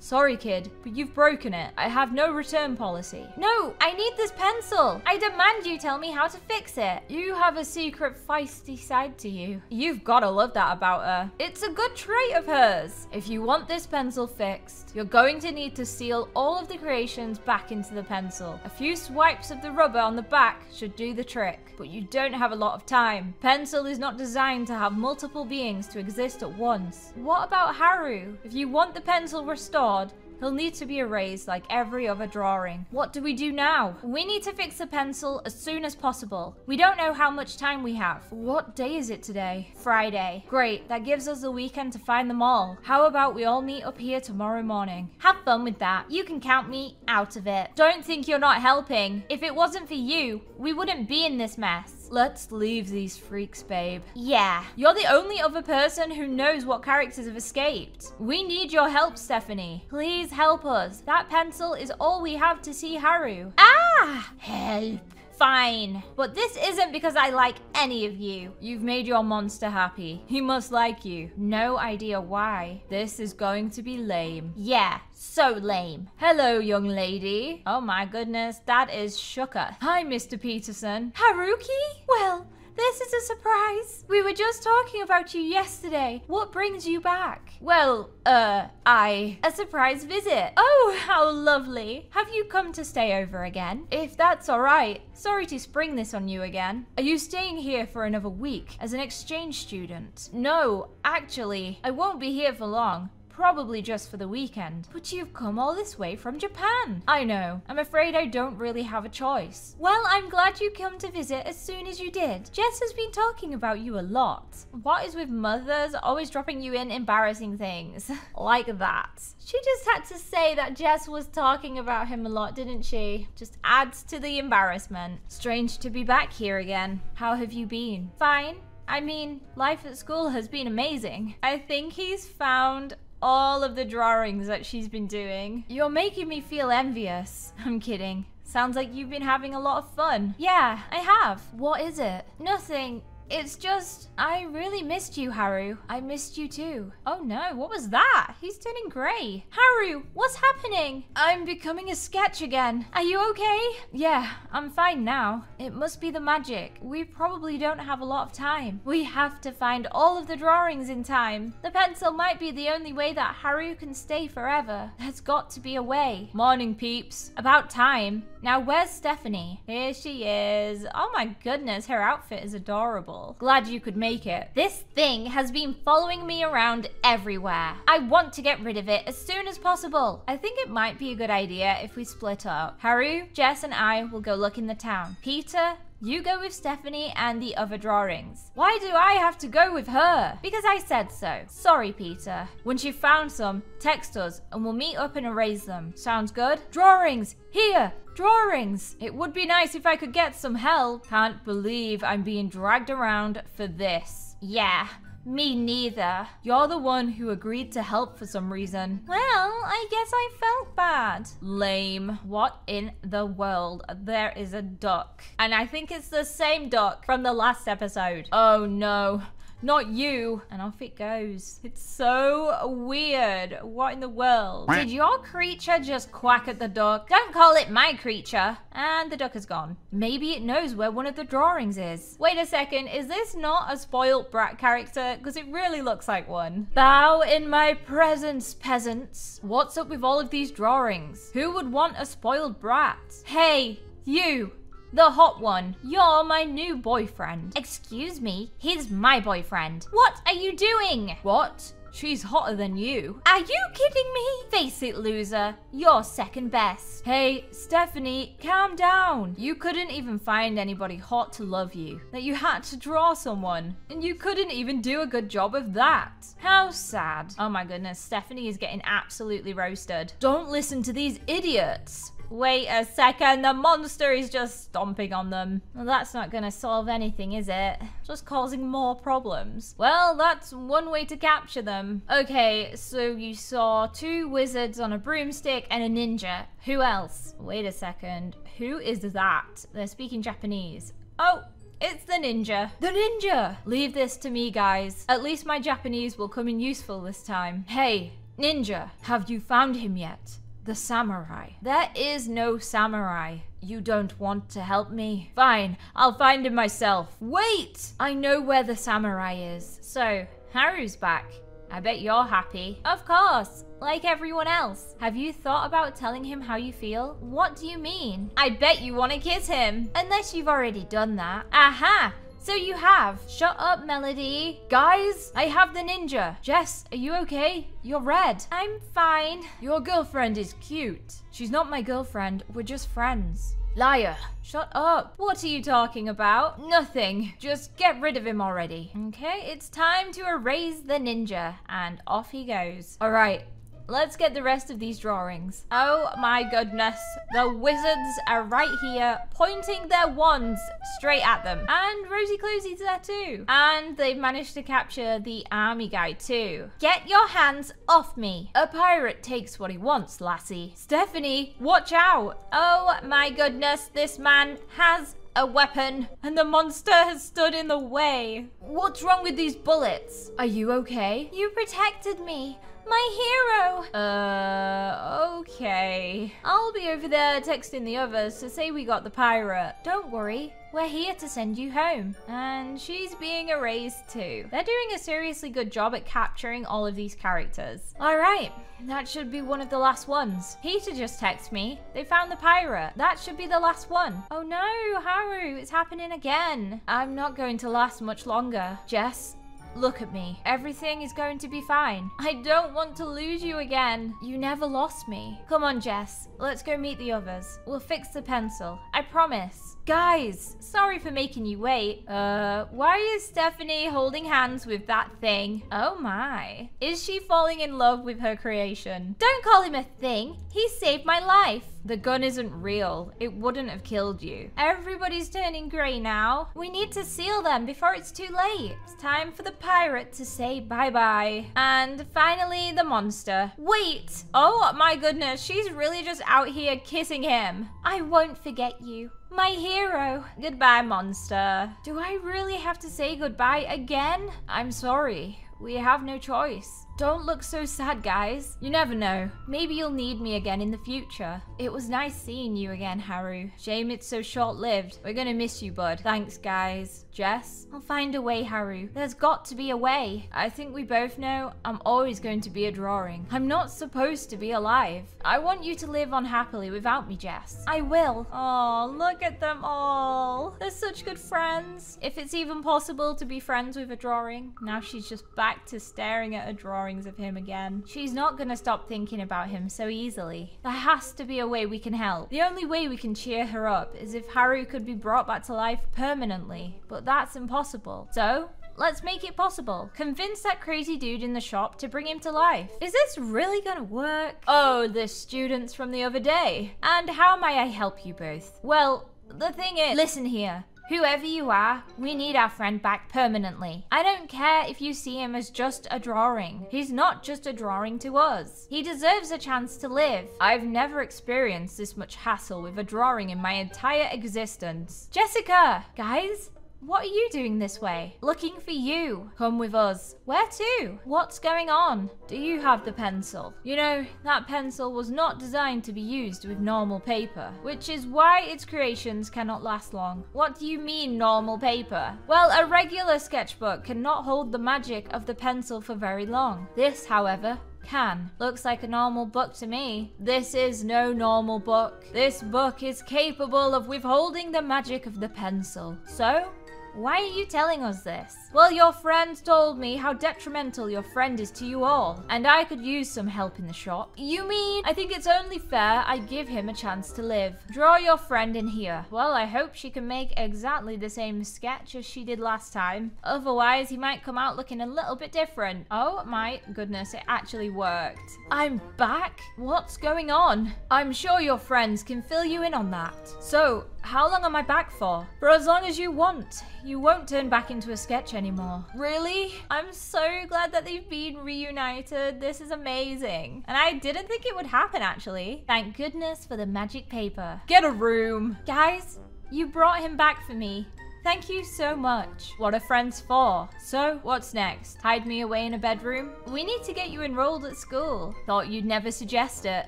Sorry, kid, but you've broken it. I have no return policy. No, I need this pencil. I demand you tell me how to fix it. You have a secret feisty side to you. You've gotta love that about her. It's a good trait of hers. If you want this pencil fixed, you're going to need to seal all of the creations back into the pencil. A few swipes of the rubber on the back should do the trick, but you don't have a lot of time. Pencil is not designed to have multiple beings to exist at once. What about Haru? If you want the pencil restored, He'll need to be erased like every other drawing. What do we do now? We need to fix the pencil as soon as possible. We don't know how much time we have. What day is it today? Friday. Great, that gives us the weekend to find them all. How about we all meet up here tomorrow morning? Have fun with that. You can count me out of it. Don't think you're not helping. If it wasn't for you, we wouldn't be in this mess. Let's leave these freaks, babe. Yeah. You're the only other person who knows what characters have escaped. We need your help, Stephanie. Please help us. That pencil is all we have to see Haru. Ah! Help. Fine. But this isn't because I like any of you. You've made your monster happy. He must like you. No idea why. This is going to be lame. Yeah, so lame. Hello, young lady. Oh my goodness, that is Shuka. Hi, Mr. Peterson. Haruki? Well, this is a surprise. We were just talking about you yesterday. What brings you back? Well, uh, I... A surprise visit. Oh, how lovely. Have you come to stay over again? If that's alright. Sorry to spring this on you again. Are you staying here for another week as an exchange student? No, actually, I won't be here for long probably just for the weekend. But you've come all this way from Japan. I know. I'm afraid I don't really have a choice. Well, I'm glad you come to visit as soon as you did. Jess has been talking about you a lot. What is with mothers always dropping you in embarrassing things? like that. She just had to say that Jess was talking about him a lot, didn't she? Just adds to the embarrassment. Strange to be back here again. How have you been? Fine. I mean, life at school has been amazing. I think he's found all of the drawings that she's been doing. You're making me feel envious. I'm kidding. Sounds like you've been having a lot of fun. Yeah, I have. What is it? Nothing. It's just, I really missed you, Haru. I missed you too. Oh no, what was that? He's turning grey. Haru, what's happening? I'm becoming a sketch again. Are you okay? Yeah, I'm fine now. It must be the magic. We probably don't have a lot of time. We have to find all of the drawings in time. The pencil might be the only way that Haru can stay forever. There's got to be a way. Morning, peeps. About time. Now, where's Stephanie? Here she is. Oh my goodness, her outfit is adorable. Glad you could make it. This thing has been following me around everywhere. I want to get rid of it as soon as possible. I think it might be a good idea if we split up. Haru, Jess, and I will go look in the town. Peter, you go with Stephanie and the other drawings. Why do I have to go with her? Because I said so. Sorry, Peter. Once you've found some, text us and we'll meet up and erase them. Sounds good? Drawings! Here! Drawings! It would be nice if I could get some help. Can't believe I'm being dragged around for this. Yeah, me neither. You're the one who agreed to help for some reason. Well, I guess I felt bad. Lame. What in the world? There is a duck. And I think it's the same duck from the last episode. Oh no. Not you. And off it goes. It's so weird. What in the world? Did your creature just quack at the duck? Don't call it my creature. And the duck is gone. Maybe it knows where one of the drawings is. Wait a second. Is this not a spoilt brat character? Because it really looks like one. Bow in my presence, peasants. What's up with all of these drawings? Who would want a spoiled brat? Hey, you. The hot one. You're my new boyfriend. Excuse me, he's my boyfriend. What are you doing? What? She's hotter than you. Are you kidding me? Face it, loser. You're second best. Hey, Stephanie, calm down. You couldn't even find anybody hot to love you. That you had to draw someone. And you couldn't even do a good job of that. How sad. Oh my goodness, Stephanie is getting absolutely roasted. Don't listen to these idiots. Wait a second, the monster is just stomping on them. Well, that's not gonna solve anything, is it? Just causing more problems. Well, that's one way to capture them. Okay, so you saw two wizards on a broomstick and a ninja. Who else? Wait a second. Who is that? They're speaking Japanese. Oh, it's the ninja. The ninja! Leave this to me, guys. At least my Japanese will come in useful this time. Hey, ninja, have you found him yet? The samurai. There is no samurai. You don't want to help me? Fine, I'll find him myself. Wait! I know where the samurai is. So, Haru's back. I bet you're happy. Of course, like everyone else. Have you thought about telling him how you feel? What do you mean? I bet you want to kiss him. Unless you've already done that. Aha! So you have. Shut up, Melody. Guys, I have the ninja. Jess, are you okay? You're red. I'm fine. Your girlfriend is cute. She's not my girlfriend. We're just friends. Liar. Shut up. What are you talking about? Nothing. Just get rid of him already. Okay, it's time to erase the ninja. And off he goes. All right, Let's get the rest of these drawings. Oh my goodness. The wizards are right here pointing their wands straight at them. And Rosy Clozy's there too. And they've managed to capture the army guy too. Get your hands off me. A pirate takes what he wants, lassie. Stephanie, watch out. Oh my goodness. This man has a weapon, and the monster has stood in the way. What's wrong with these bullets? Are you okay? You protected me. My hero! Uh, okay. I'll be over there texting the others to say we got the pirate. Don't worry, we're here to send you home. And she's being erased too. They're doing a seriously good job at capturing all of these characters. Alright, that should be one of the last ones. Peter just texted me. They found the pirate. That should be the last one. Oh no, Haru, it's happening again. I'm not going to last much longer. Jess, Look at me. Everything is going to be fine. I don't want to lose you again. You never lost me. Come on, Jess. Let's go meet the others. We'll fix the pencil. I promise. Guys, sorry for making you wait. Uh, why is Stephanie holding hands with that thing? Oh my. Is she falling in love with her creation? Don't call him a thing. He saved my life. The gun isn't real. It wouldn't have killed you. Everybody's turning grey now. We need to seal them before it's too late. It's time for the pirate to say bye-bye. And finally, the monster. Wait! Oh my goodness, she's really just out here kissing him. I won't forget you. My hero. Goodbye, monster. Do I really have to say goodbye again? I'm sorry. We have no choice. Don't look so sad, guys. You never know. Maybe you'll need me again in the future. It was nice seeing you again, Haru. Shame it's so short-lived. We're gonna miss you, bud. Thanks, guys. Jess? I'll find a way, Haru. There's got to be a way. I think we both know I'm always going to be a drawing. I'm not supposed to be alive. I want you to live on happily without me, Jess. I will. Oh, look at them all. They're such good friends. If it's even possible to be friends with a drawing. Now she's just back to staring at her drawings of him again. She's not gonna stop thinking about him so easily. There has to be a way we can help. The only way we can cheer her up is if Haru could be brought back to life permanently. But that's impossible. So, Let's make it possible. Convince that crazy dude in the shop to bring him to life. Is this really gonna work? Oh, the students from the other day. And how may I help you both? Well, the thing is, listen here. Whoever you are, we need our friend back permanently. I don't care if you see him as just a drawing. He's not just a drawing to us. He deserves a chance to live. I've never experienced this much hassle with a drawing in my entire existence. Jessica! Guys, what are you doing this way? Looking for you. Come with us. Where to? What's going on? Do you have the pencil? You know, that pencil was not designed to be used with normal paper, which is why its creations cannot last long. What do you mean normal paper? Well, a regular sketchbook cannot hold the magic of the pencil for very long. This, however, can. Looks like a normal book to me. This is no normal book. This book is capable of withholding the magic of the pencil. So, why are you telling us this? Well, your friend told me how detrimental your friend is to you all, and I could use some help in the shop. You mean I think it's only fair I give him a chance to live. Draw your friend in here. Well, I hope she can make exactly the same sketch as she did last time. Otherwise, he might come out looking a little bit different. Oh my goodness, it actually worked. I'm back? What's going on? I'm sure your friends can fill you in on that. So, how long am I back for? For as long as you want. You won't turn back into a sketch anymore. Really? I'm so glad that they've been reunited. This is amazing. And I didn't think it would happen actually. Thank goodness for the magic paper. Get a room. Guys, you brought him back for me. Thank you so much. What are friends for? So, what's next? Hide me away in a bedroom? We need to get you enrolled at school. Thought you'd never suggest it.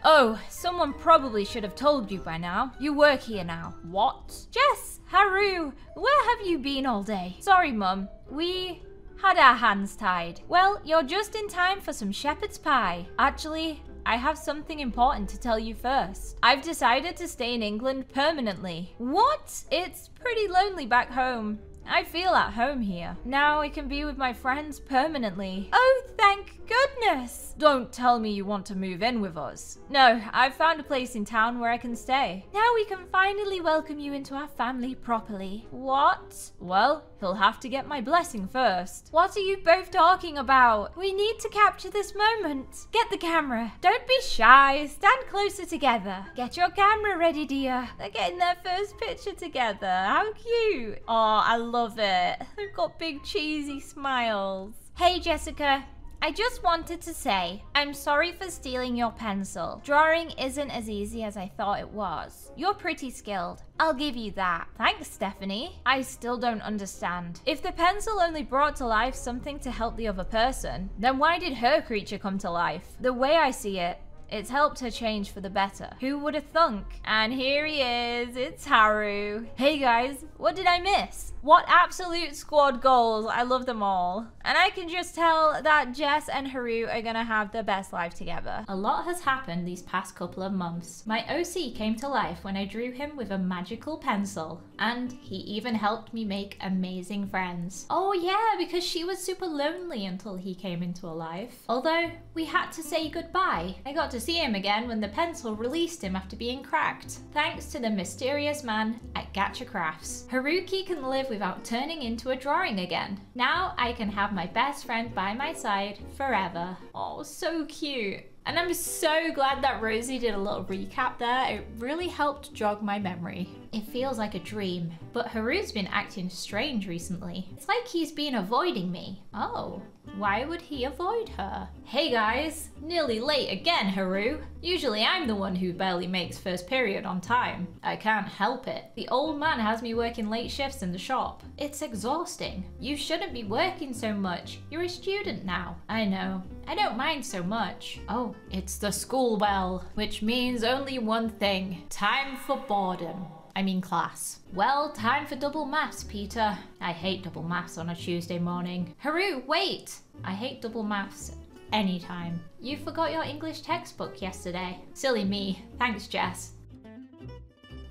Oh, someone probably should have told you by now. You work here now. What? Jess, Haru, where have you been all day? Sorry, Mum. We had our hands tied. Well, you're just in time for some shepherd's pie. Actually, I have something important to tell you first. I've decided to stay in England permanently. What? It's pretty lonely back home. I feel at home here. Now I can be with my friends permanently. Oh, thank goodness! Don't tell me you want to move in with us. No, I've found a place in town where I can stay. Now we can finally welcome you into our family properly. What? Well, he'll have to get my blessing first. What are you both talking about? We need to capture this moment. Get the camera. Don't be shy. Stand closer together. Get your camera ready, dear. They're getting their first picture together. How cute. Oh, I love it. They've got big cheesy smiles. Hey, Jessica. I just wanted to say, I'm sorry for stealing your pencil. Drawing isn't as easy as I thought it was. You're pretty skilled. I'll give you that. Thanks, Stephanie. I still don't understand. If the pencil only brought to life something to help the other person, then why did her creature come to life? The way I see it, it's helped her change for the better. Who would have thunk? And here he is, it's Haru. Hey guys, what did I miss? What absolute squad goals. I love them all. And I can just tell that Jess and Haru are gonna have the best life together. A lot has happened these past couple of months. My OC came to life when I drew him with a magical pencil. And he even helped me make amazing friends. Oh yeah, because she was super lonely until he came into her life. Although, we had to say goodbye. I got to see him again when the pencil released him after being cracked. Thanks to the mysterious man at Gacha Crafts. Haruki can live without turning into a drawing again. Now I can have my best friend by my side forever. Oh, so cute. And I'm so glad that Rosy did a little recap there. It really helped jog my memory. It feels like a dream. But Haru's been acting strange recently. It's like he's been avoiding me. Oh, why would he avoid her? Hey guys, nearly late again, Haru. Usually I'm the one who barely makes first period on time. I can't help it. The old man has me working late shifts in the shop. It's exhausting. You shouldn't be working so much. You're a student now. I know. I don't mind so much. Oh, it's the school bell, which means only one thing. Time for boredom. I mean class. Well, time for double maths, Peter. I hate double maths on a Tuesday morning. Haru, wait! I hate double maths anytime. You forgot your English textbook yesterday. Silly me. Thanks, Jess.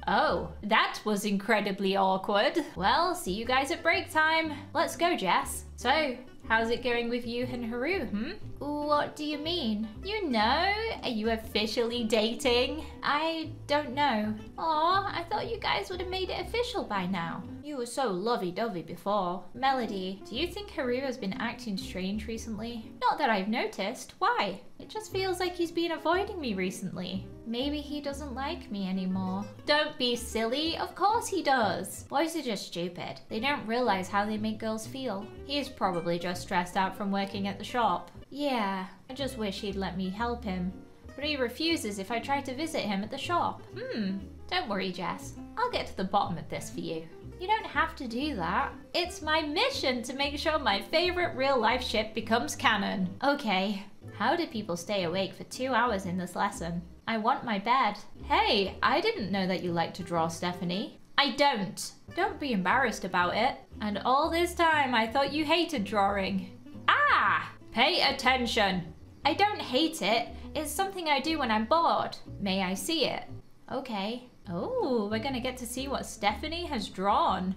Oh, that was incredibly awkward. Well, see you guys at break time. Let's go, Jess. So, how's it going with you and Haru, hmm? What do you mean? You know? Are you officially dating? I don't know. Aw, I thought you guys would have made it official by now. You were so lovey-dovey before. Melody, do you think Haru has been acting strange recently? Not that I've noticed. Why? It just feels like he's been avoiding me recently. Maybe he doesn't like me anymore. Don't be silly. Of course he does. Boys are just stupid. They don't realize how they make girls feel. He's probably just stressed out from working at the shop. Yeah, I just wish he'd let me help him. But he refuses if I try to visit him at the shop. Hmm, don't worry, Jess. I'll get to the bottom of this for you. You don't have to do that. It's my mission to make sure my favorite real life ship becomes canon. Okay, how do people stay awake for two hours in this lesson? I want my bed. Hey, I didn't know that you like to draw, Stephanie. I don't. Don't be embarrassed about it. And all this time I thought you hated drawing. Ah! Pay attention. I don't hate it. It's something I do when I'm bored. May I see it? Okay. Oh, we're gonna get to see what Stephanie has drawn.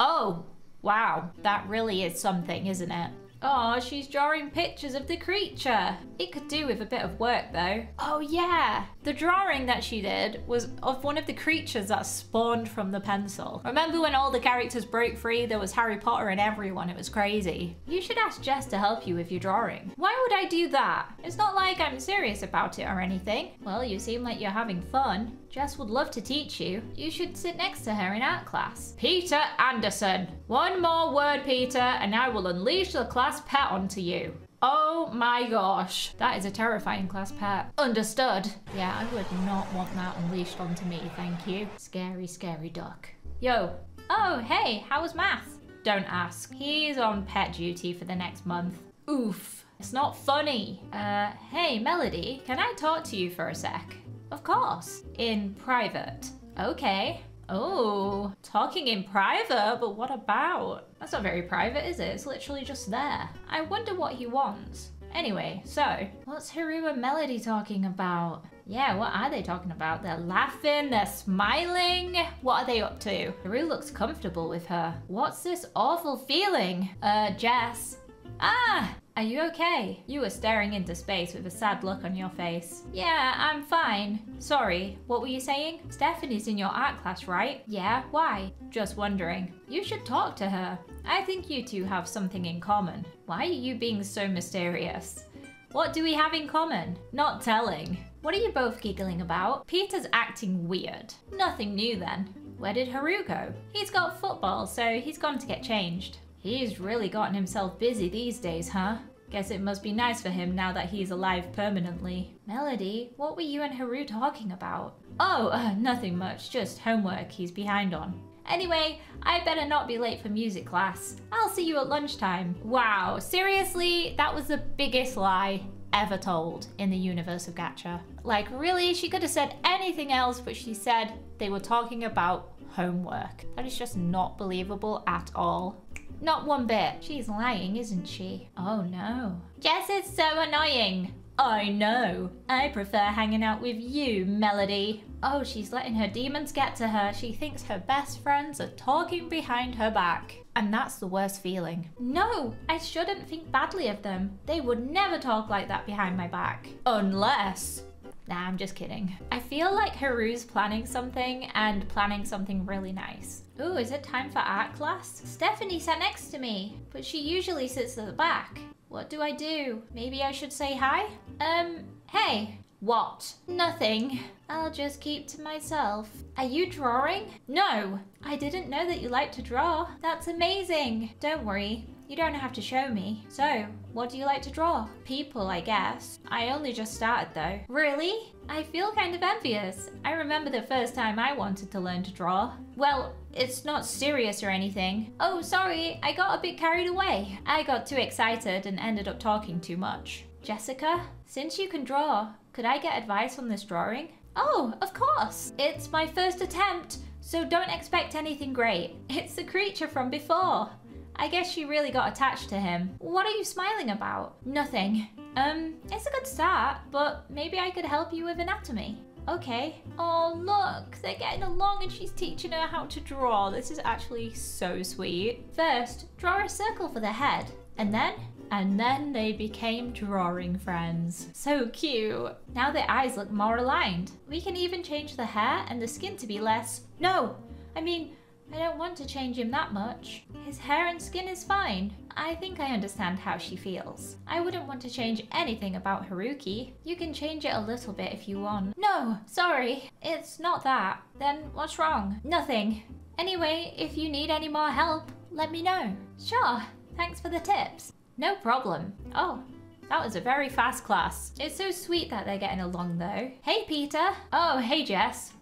Oh, wow. That really is something, isn't it? Oh, she's drawing pictures of the creature. It could do with a bit of work though. Oh yeah, the drawing that she did was of one of the creatures that spawned from the pencil. Remember when all the characters broke free? There was Harry Potter and everyone, it was crazy. You should ask Jess to help you with your drawing. Why would I do that? It's not like I'm serious about it or anything. Well, you seem like you're having fun. Jess would love to teach you. You should sit next to her in art class. Peter Anderson. One more word, Peter, and I will unleash the class pet onto you. Oh my gosh. That is a terrifying class pet. Understood. Yeah, I would not want that unleashed onto me, thank you. Scary, scary duck. Yo. Oh, hey, how was math? Don't ask. He's on pet duty for the next month. Oof. It's not funny. Uh, hey, Melody, can I talk to you for a sec? Of course. In private. Okay. Oh, talking in private, but what about? That's not very private, is it? It's literally just there. I wonder what he wants. Anyway, so, what's Haru and Melody talking about? Yeah, what are they talking about? They're laughing, they're smiling. What are they up to? Haru looks comfortable with her. What's this awful feeling? Uh, Jess. Ah, are you okay? You were staring into space with a sad look on your face. Yeah, I'm fine. Sorry, what were you saying? Stephanie's in your art class, right? Yeah, why? Just wondering. You should talk to her. I think you two have something in common. Why are you being so mysterious? What do we have in common? Not telling. What are you both giggling about? Peter's acting weird. Nothing new then. Where did Haru go? He's got football, so he's gone to get changed. He's really gotten himself busy these days, huh? Guess it must be nice for him now that he's alive permanently. Melody, what were you and Haru talking about? Oh, uh, nothing much, just homework he's behind on. Anyway, I better not be late for music class. I'll see you at lunchtime. Wow, seriously? That was the biggest lie ever told in the universe of Gacha. Like, really? She could have said anything else, but she said they were talking about homework. That is just not believable at all. Not one bit. She's lying, isn't she? Oh no. Jess is so annoying. I know. I prefer hanging out with you, Melody. Oh, she's letting her demons get to her. She thinks her best friends are talking behind her back. And that's the worst feeling. No, I shouldn't think badly of them. They would never talk like that behind my back. Unless Nah, I'm just kidding. I feel like Haru's planning something and planning something really nice. Ooh, is it time for art class? Stephanie sat next to me, but she usually sits at the back. What do I do? Maybe I should say hi? Um, hey. What? Nothing. I'll just keep to myself. Are you drawing? No. I didn't know that you like to draw. That's amazing. Don't worry. You don't have to show me. So, what do you like to draw? People, I guess. I only just started though. Really? I feel kind of envious. I remember the first time I wanted to learn to draw. Well, it's not serious or anything. Oh, sorry, I got a bit carried away. I got too excited and ended up talking too much. Jessica, since you can draw, could I get advice on this drawing? Oh, of course. It's my first attempt, so don't expect anything great. It's the creature from before. I guess she really got attached to him. What are you smiling about? Nothing. Um, it's a good start, but maybe I could help you with anatomy. Okay. Oh, look, they're getting along and she's teaching her how to draw. This is actually so sweet. First, draw a circle for the head, and then and then they became drawing friends. So cute. Now their eyes look more aligned. We can even change the hair and the skin to be less. No, I mean, I don't want to change him that much. His hair and skin is fine. I think I understand how she feels. I wouldn't want to change anything about Haruki. You can change it a little bit if you want. No, sorry. It's not that. Then what's wrong? Nothing. Anyway, if you need any more help, let me know. Sure. Thanks for the tips. No problem. Oh, that was a very fast class. It's so sweet that they're getting along though. Hey, Peter. Oh, hey, Jess.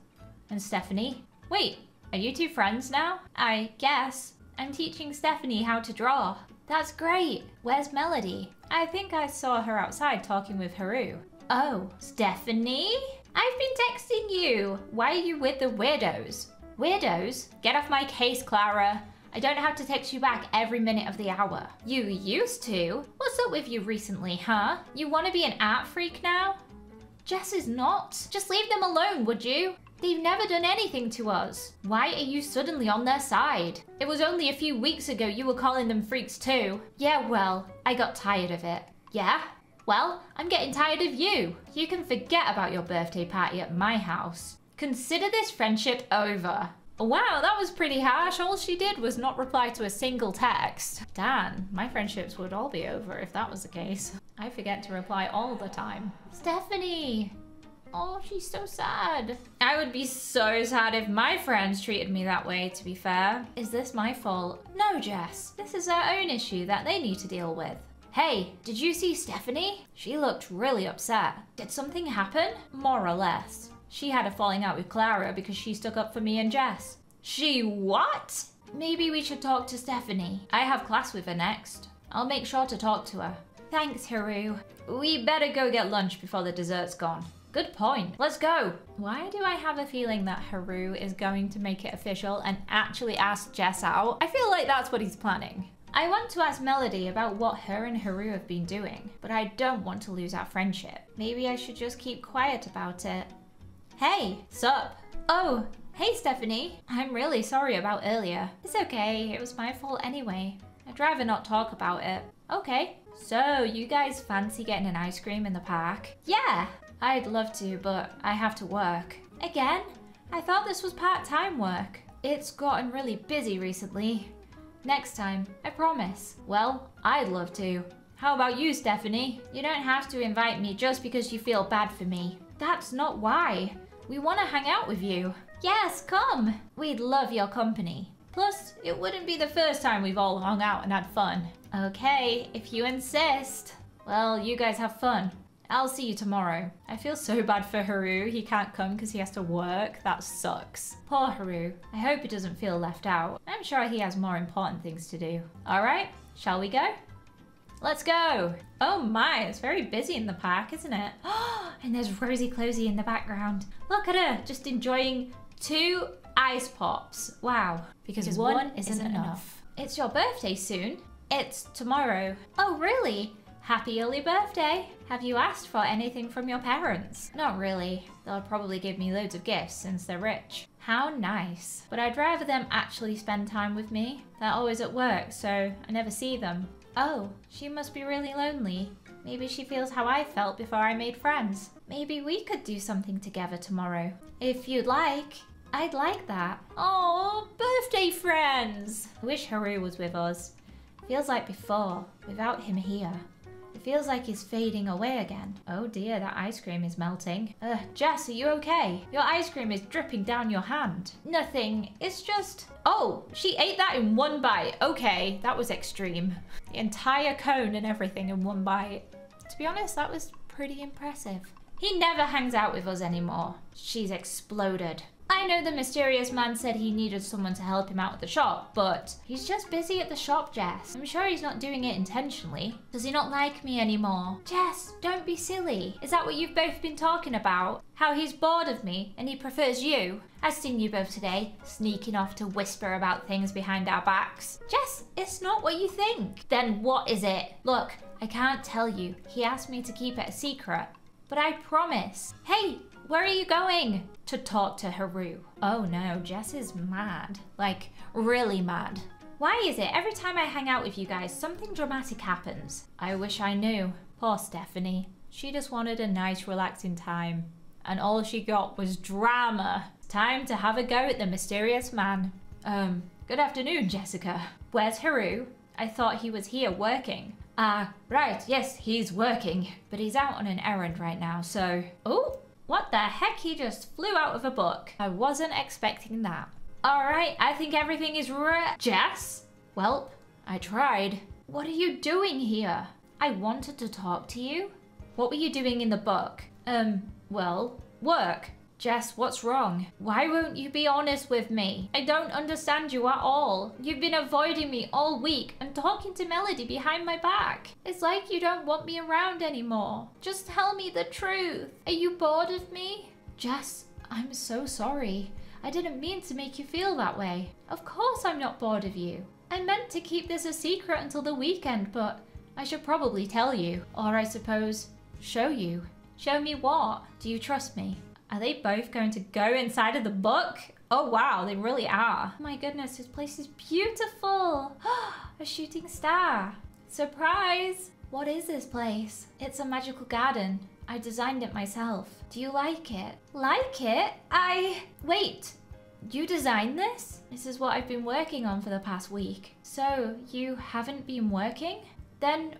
And Stephanie. Wait, are you two friends now? I guess. I'm teaching Stephanie how to draw. That's great. Where's Melody? I think I saw her outside talking with Haru. Oh, Stephanie? I've been texting you. Why are you with the weirdos? Weirdos? Get off my case, Clara. I don't have to text you back every minute of the hour. You used to? What's up with you recently, huh? You want to be an art freak now? Jess is not. Just leave them alone, would you? They've never done anything to us. Why are you suddenly on their side? It was only a few weeks ago you were calling them freaks too. Yeah, well, I got tired of it. Yeah? Well, I'm getting tired of you. You can forget about your birthday party at my house. Consider this friendship over. Wow, that was pretty harsh. All she did was not reply to a single text. Dan, my friendships would all be over if that was the case. I forget to reply all the time. Stephanie! Oh, she's so sad. I would be so sad if my friends treated me that way, to be fair. Is this my fault? No, Jess. This is their own issue that they need to deal with. Hey, did you see Stephanie? She looked really upset. Did something happen? More or less. She had a falling out with Clara because she stuck up for me and Jess. She what? Maybe we should talk to Stephanie. I have class with her next. I'll make sure to talk to her. Thanks, Haru. We better go get lunch before the dessert's gone. Good point. Let's go. Why do I have a feeling that Haru is going to make it official and actually ask Jess out? I feel like that's what he's planning. I want to ask Melody about what her and Haru have been doing, but I don't want to lose our friendship. Maybe I should just keep quiet about it. Hey, sup? Oh, hey Stephanie. I'm really sorry about earlier. It's okay, it was my fault anyway. I'd rather not talk about it. Okay. So, you guys fancy getting an ice cream in the park? Yeah, I'd love to, but I have to work. Again? I thought this was part-time work. It's gotten really busy recently. Next time, I promise. Well, I'd love to. How about you, Stephanie? You don't have to invite me just because you feel bad for me. That's not why. We want to hang out with you. Yes, come. We'd love your company. Plus, it wouldn't be the first time we've all hung out and had fun. Okay, if you insist. Well, you guys have fun. I'll see you tomorrow. I feel so bad for Haru. He can't come because he has to work. That sucks. Poor Haru. I hope he doesn't feel left out. I'm sure he has more important things to do. All right, shall we go? Let's go. Oh my, it's very busy in the park, isn't it? and there's Rosy Clozy in the background. Look at her, just enjoying two ice pops. Wow, because, because one, one, isn't, isn't enough. enough. It's your birthday soon. It's tomorrow. Oh, really? Happy early birthday! Have you asked for anything from your parents? Not really. They'll probably give me loads of gifts since they're rich. How nice. But I'd rather them actually spend time with me. They're always at work, so I never see them. Oh, she must be really lonely. Maybe she feels how I felt before I made friends. Maybe we could do something together tomorrow. If you'd like. I'd like that. Oh, birthday friends! I wish Haru was with us. Feels like before, without him here. Feels like he's fading away again. Oh dear, that ice cream is melting. Ugh, Jess, are you okay? Your ice cream is dripping down your hand. Nothing, it's just... Oh, she ate that in one bite. Okay, that was extreme. The entire cone and everything in one bite. To be honest, that was pretty impressive. He never hangs out with us anymore. She's exploded. I know the mysterious man said he needed someone to help him out at the shop, but he's just busy at the shop, Jess. I'm sure he's not doing it intentionally. Does he not like me anymore? Jess, don't be silly. Is that what you've both been talking about? How he's bored of me and he prefers you? I've seen you both today, sneaking off to whisper about things behind our backs. Jess, it's not what you think. Then what is it? Look, I can't tell you. He asked me to keep it a secret. But I promise. Hey, where are you going? To talk to Haru. Oh no, Jess is mad. Like, really mad. Why is it every time I hang out with you guys, something dramatic happens? I wish I knew. Poor Stephanie. She just wanted a nice, relaxing time. And all she got was drama. Time to have a go at the mysterious man. Um, good afternoon, Jessica. Where's Haru? I thought he was here working. Ah, uh, right, yes, he's working. But he's out on an errand right now, so... Oh, what the heck? He just flew out of a book. I wasn't expecting that. Alright, I think everything is right. Jess? Welp, I tried. What are you doing here? I wanted to talk to you. What were you doing in the book? Um, well, work. Jess, what's wrong? Why won't you be honest with me? I don't understand you at all. You've been avoiding me all week and talking to Melody behind my back. It's like you don't want me around anymore. Just tell me the truth. Are you bored of me? Jess, I'm so sorry. I didn't mean to make you feel that way. Of course I'm not bored of you. I meant to keep this a secret until the weekend, but I should probably tell you. Or I suppose, show you. Show me what? Do you trust me? Are they both going to go inside of the book? Oh wow, they really are. Oh my goodness, this place is beautiful. a shooting star. Surprise! What is this place? It's a magical garden. I designed it myself. Do you like it? Like it? I... Wait, you designed this? This is what I've been working on for the past week. So, you haven't been working? Then,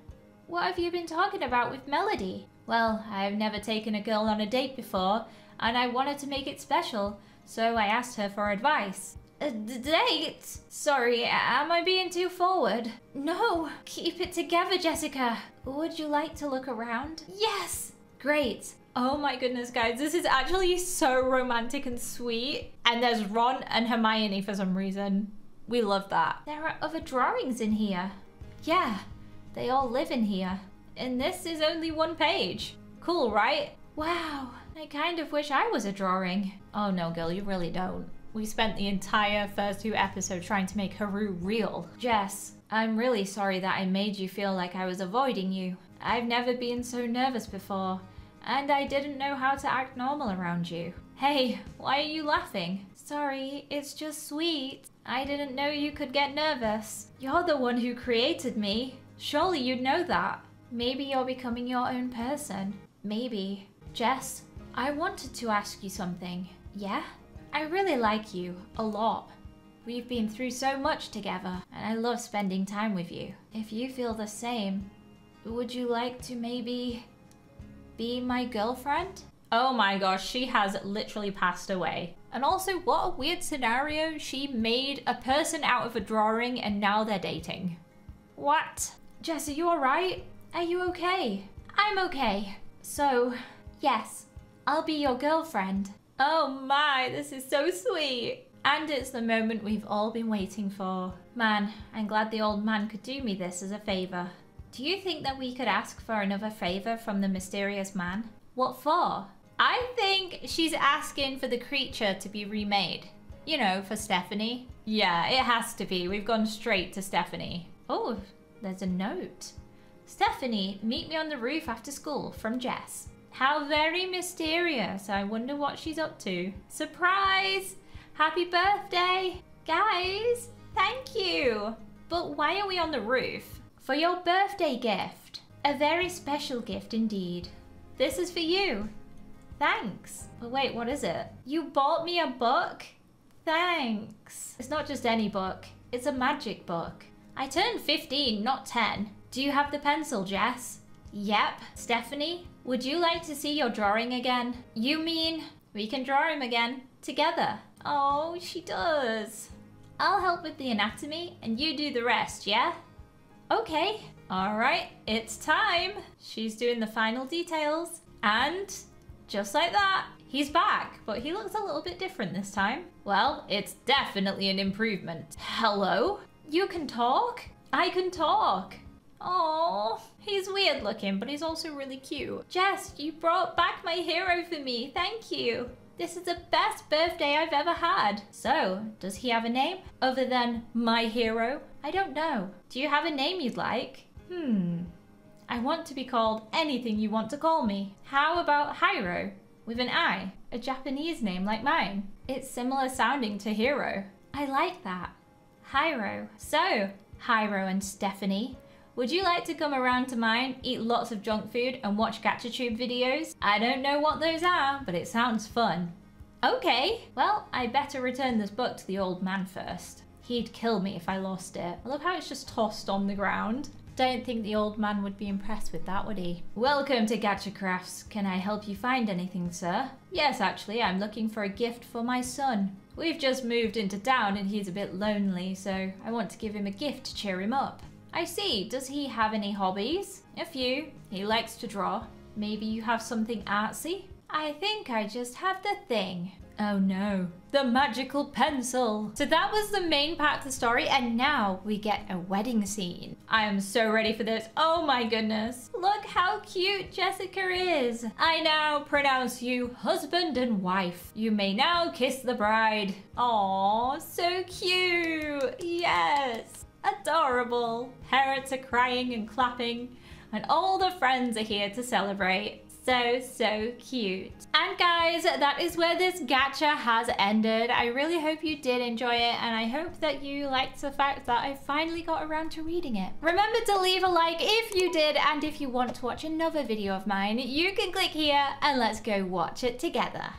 what have you been talking about with Melody? Well, I've never taken a girl on a date before, and I wanted to make it special, so I asked her for advice. Uh, a date? Sorry, am I being too forward? No, keep it together, Jessica. Would you like to look around? Yes! Great. Oh my goodness, guys, this is actually so romantic and sweet. And there's Ron and Hermione for some reason. We love that. There are other drawings in here. Yeah, they all live in here. And this is only one page. Cool, right? Wow, I kind of wish I was a drawing. Oh no, girl, you really don't. We spent the entire first two episodes trying to make Haru real. Jess, I'm really sorry that I made you feel like I was avoiding you. I've never been so nervous before, and I didn't know how to act normal around you. Hey, why are you laughing? Sorry, it's just sweet. I didn't know you could get nervous. You're the one who created me. Surely you'd know that. Maybe you're becoming your own person. Maybe. Jess, I wanted to ask you something. Yeah? I really like you. A lot. We've been through so much together, and I love spending time with you. If you feel the same, would you like to maybe be my girlfriend? Oh my gosh, she has literally passed away. And also, what a weird scenario. She made a person out of a drawing and now they're dating. What? Jess, are you alright? Are you okay? I'm okay. So, yes, I'll be your girlfriend. Oh my, this is so sweet. And it's the moment we've all been waiting for. Man, I'm glad the old man could do me this as a favour. Do you think that we could ask for another favour from the mysterious man? What for? I think she's asking for the creature to be remade. You know, for Stephanie. Yeah, it has to be. We've gone straight to Stephanie. Oh, there's a note. Stephanie, meet me on the roof after school from Jess. How very mysterious. I wonder what she's up to. Surprise! Happy birthday! Guys, thank you! But why are we on the roof? For your birthday gift. A very special gift indeed. This is for you. Thanks. But wait, what is it? You bought me a book? Thanks. It's not just any book. It's a magic book. I turned 15, not 10. Do you have the pencil, Jess? Yep. Stephanie, would you like to see your drawing again? You mean we can draw him again together? Oh, she does. I'll help with the anatomy and you do the rest, yeah? Okay. All right, it's time. She's doing the final details. And just like that, he's back, but he looks a little bit different this time. Well, it's definitely an improvement. Hello? You can talk? I can talk. Oh, he's weird looking, but he's also really cute. Jess, you brought back my hero for me. Thank you. This is the best birthday I've ever had. So, does he have a name other than my hero? I don't know. Do you have a name you'd like? Hmm. I want to be called anything you want to call me. How about Hiro? With an I, a Japanese name like mine. It's similar sounding to Hero. I like that. Hiro. So, Hiro and Stephanie, would you like to come around to mine, eat lots of junk food, and watch GachaTube videos? I don't know what those are, but it sounds fun. Okay, well, I better return this book to the old man first. He'd kill me if I lost it. I love how it's just tossed on the ground. Don't think the old man would be impressed with that, would he? Welcome to Gacha Crafts. Can I help you find anything, sir? Yes, actually, I'm looking for a gift for my son. We've just moved into town and he's a bit lonely, so I want to give him a gift to cheer him up. I see. Does he have any hobbies? A few. He likes to draw. Maybe you have something artsy? I think I just have the thing. Oh no, the magical pencil. So that was the main part of the story and now we get a wedding scene. I am so ready for this. Oh my goodness. Look how cute Jessica is. I now pronounce you husband and wife. You may now kiss the bride. Aw, so cute. Yes. Adorable. Parents are crying and clapping, and all the friends are here to celebrate. So, so cute. And guys, that is where this gacha has ended. I really hope you did enjoy it, and I hope that you liked the fact that I finally got around to reading it. Remember to leave a like if you did, and if you want to watch another video of mine, you can click here, and let's go watch it together.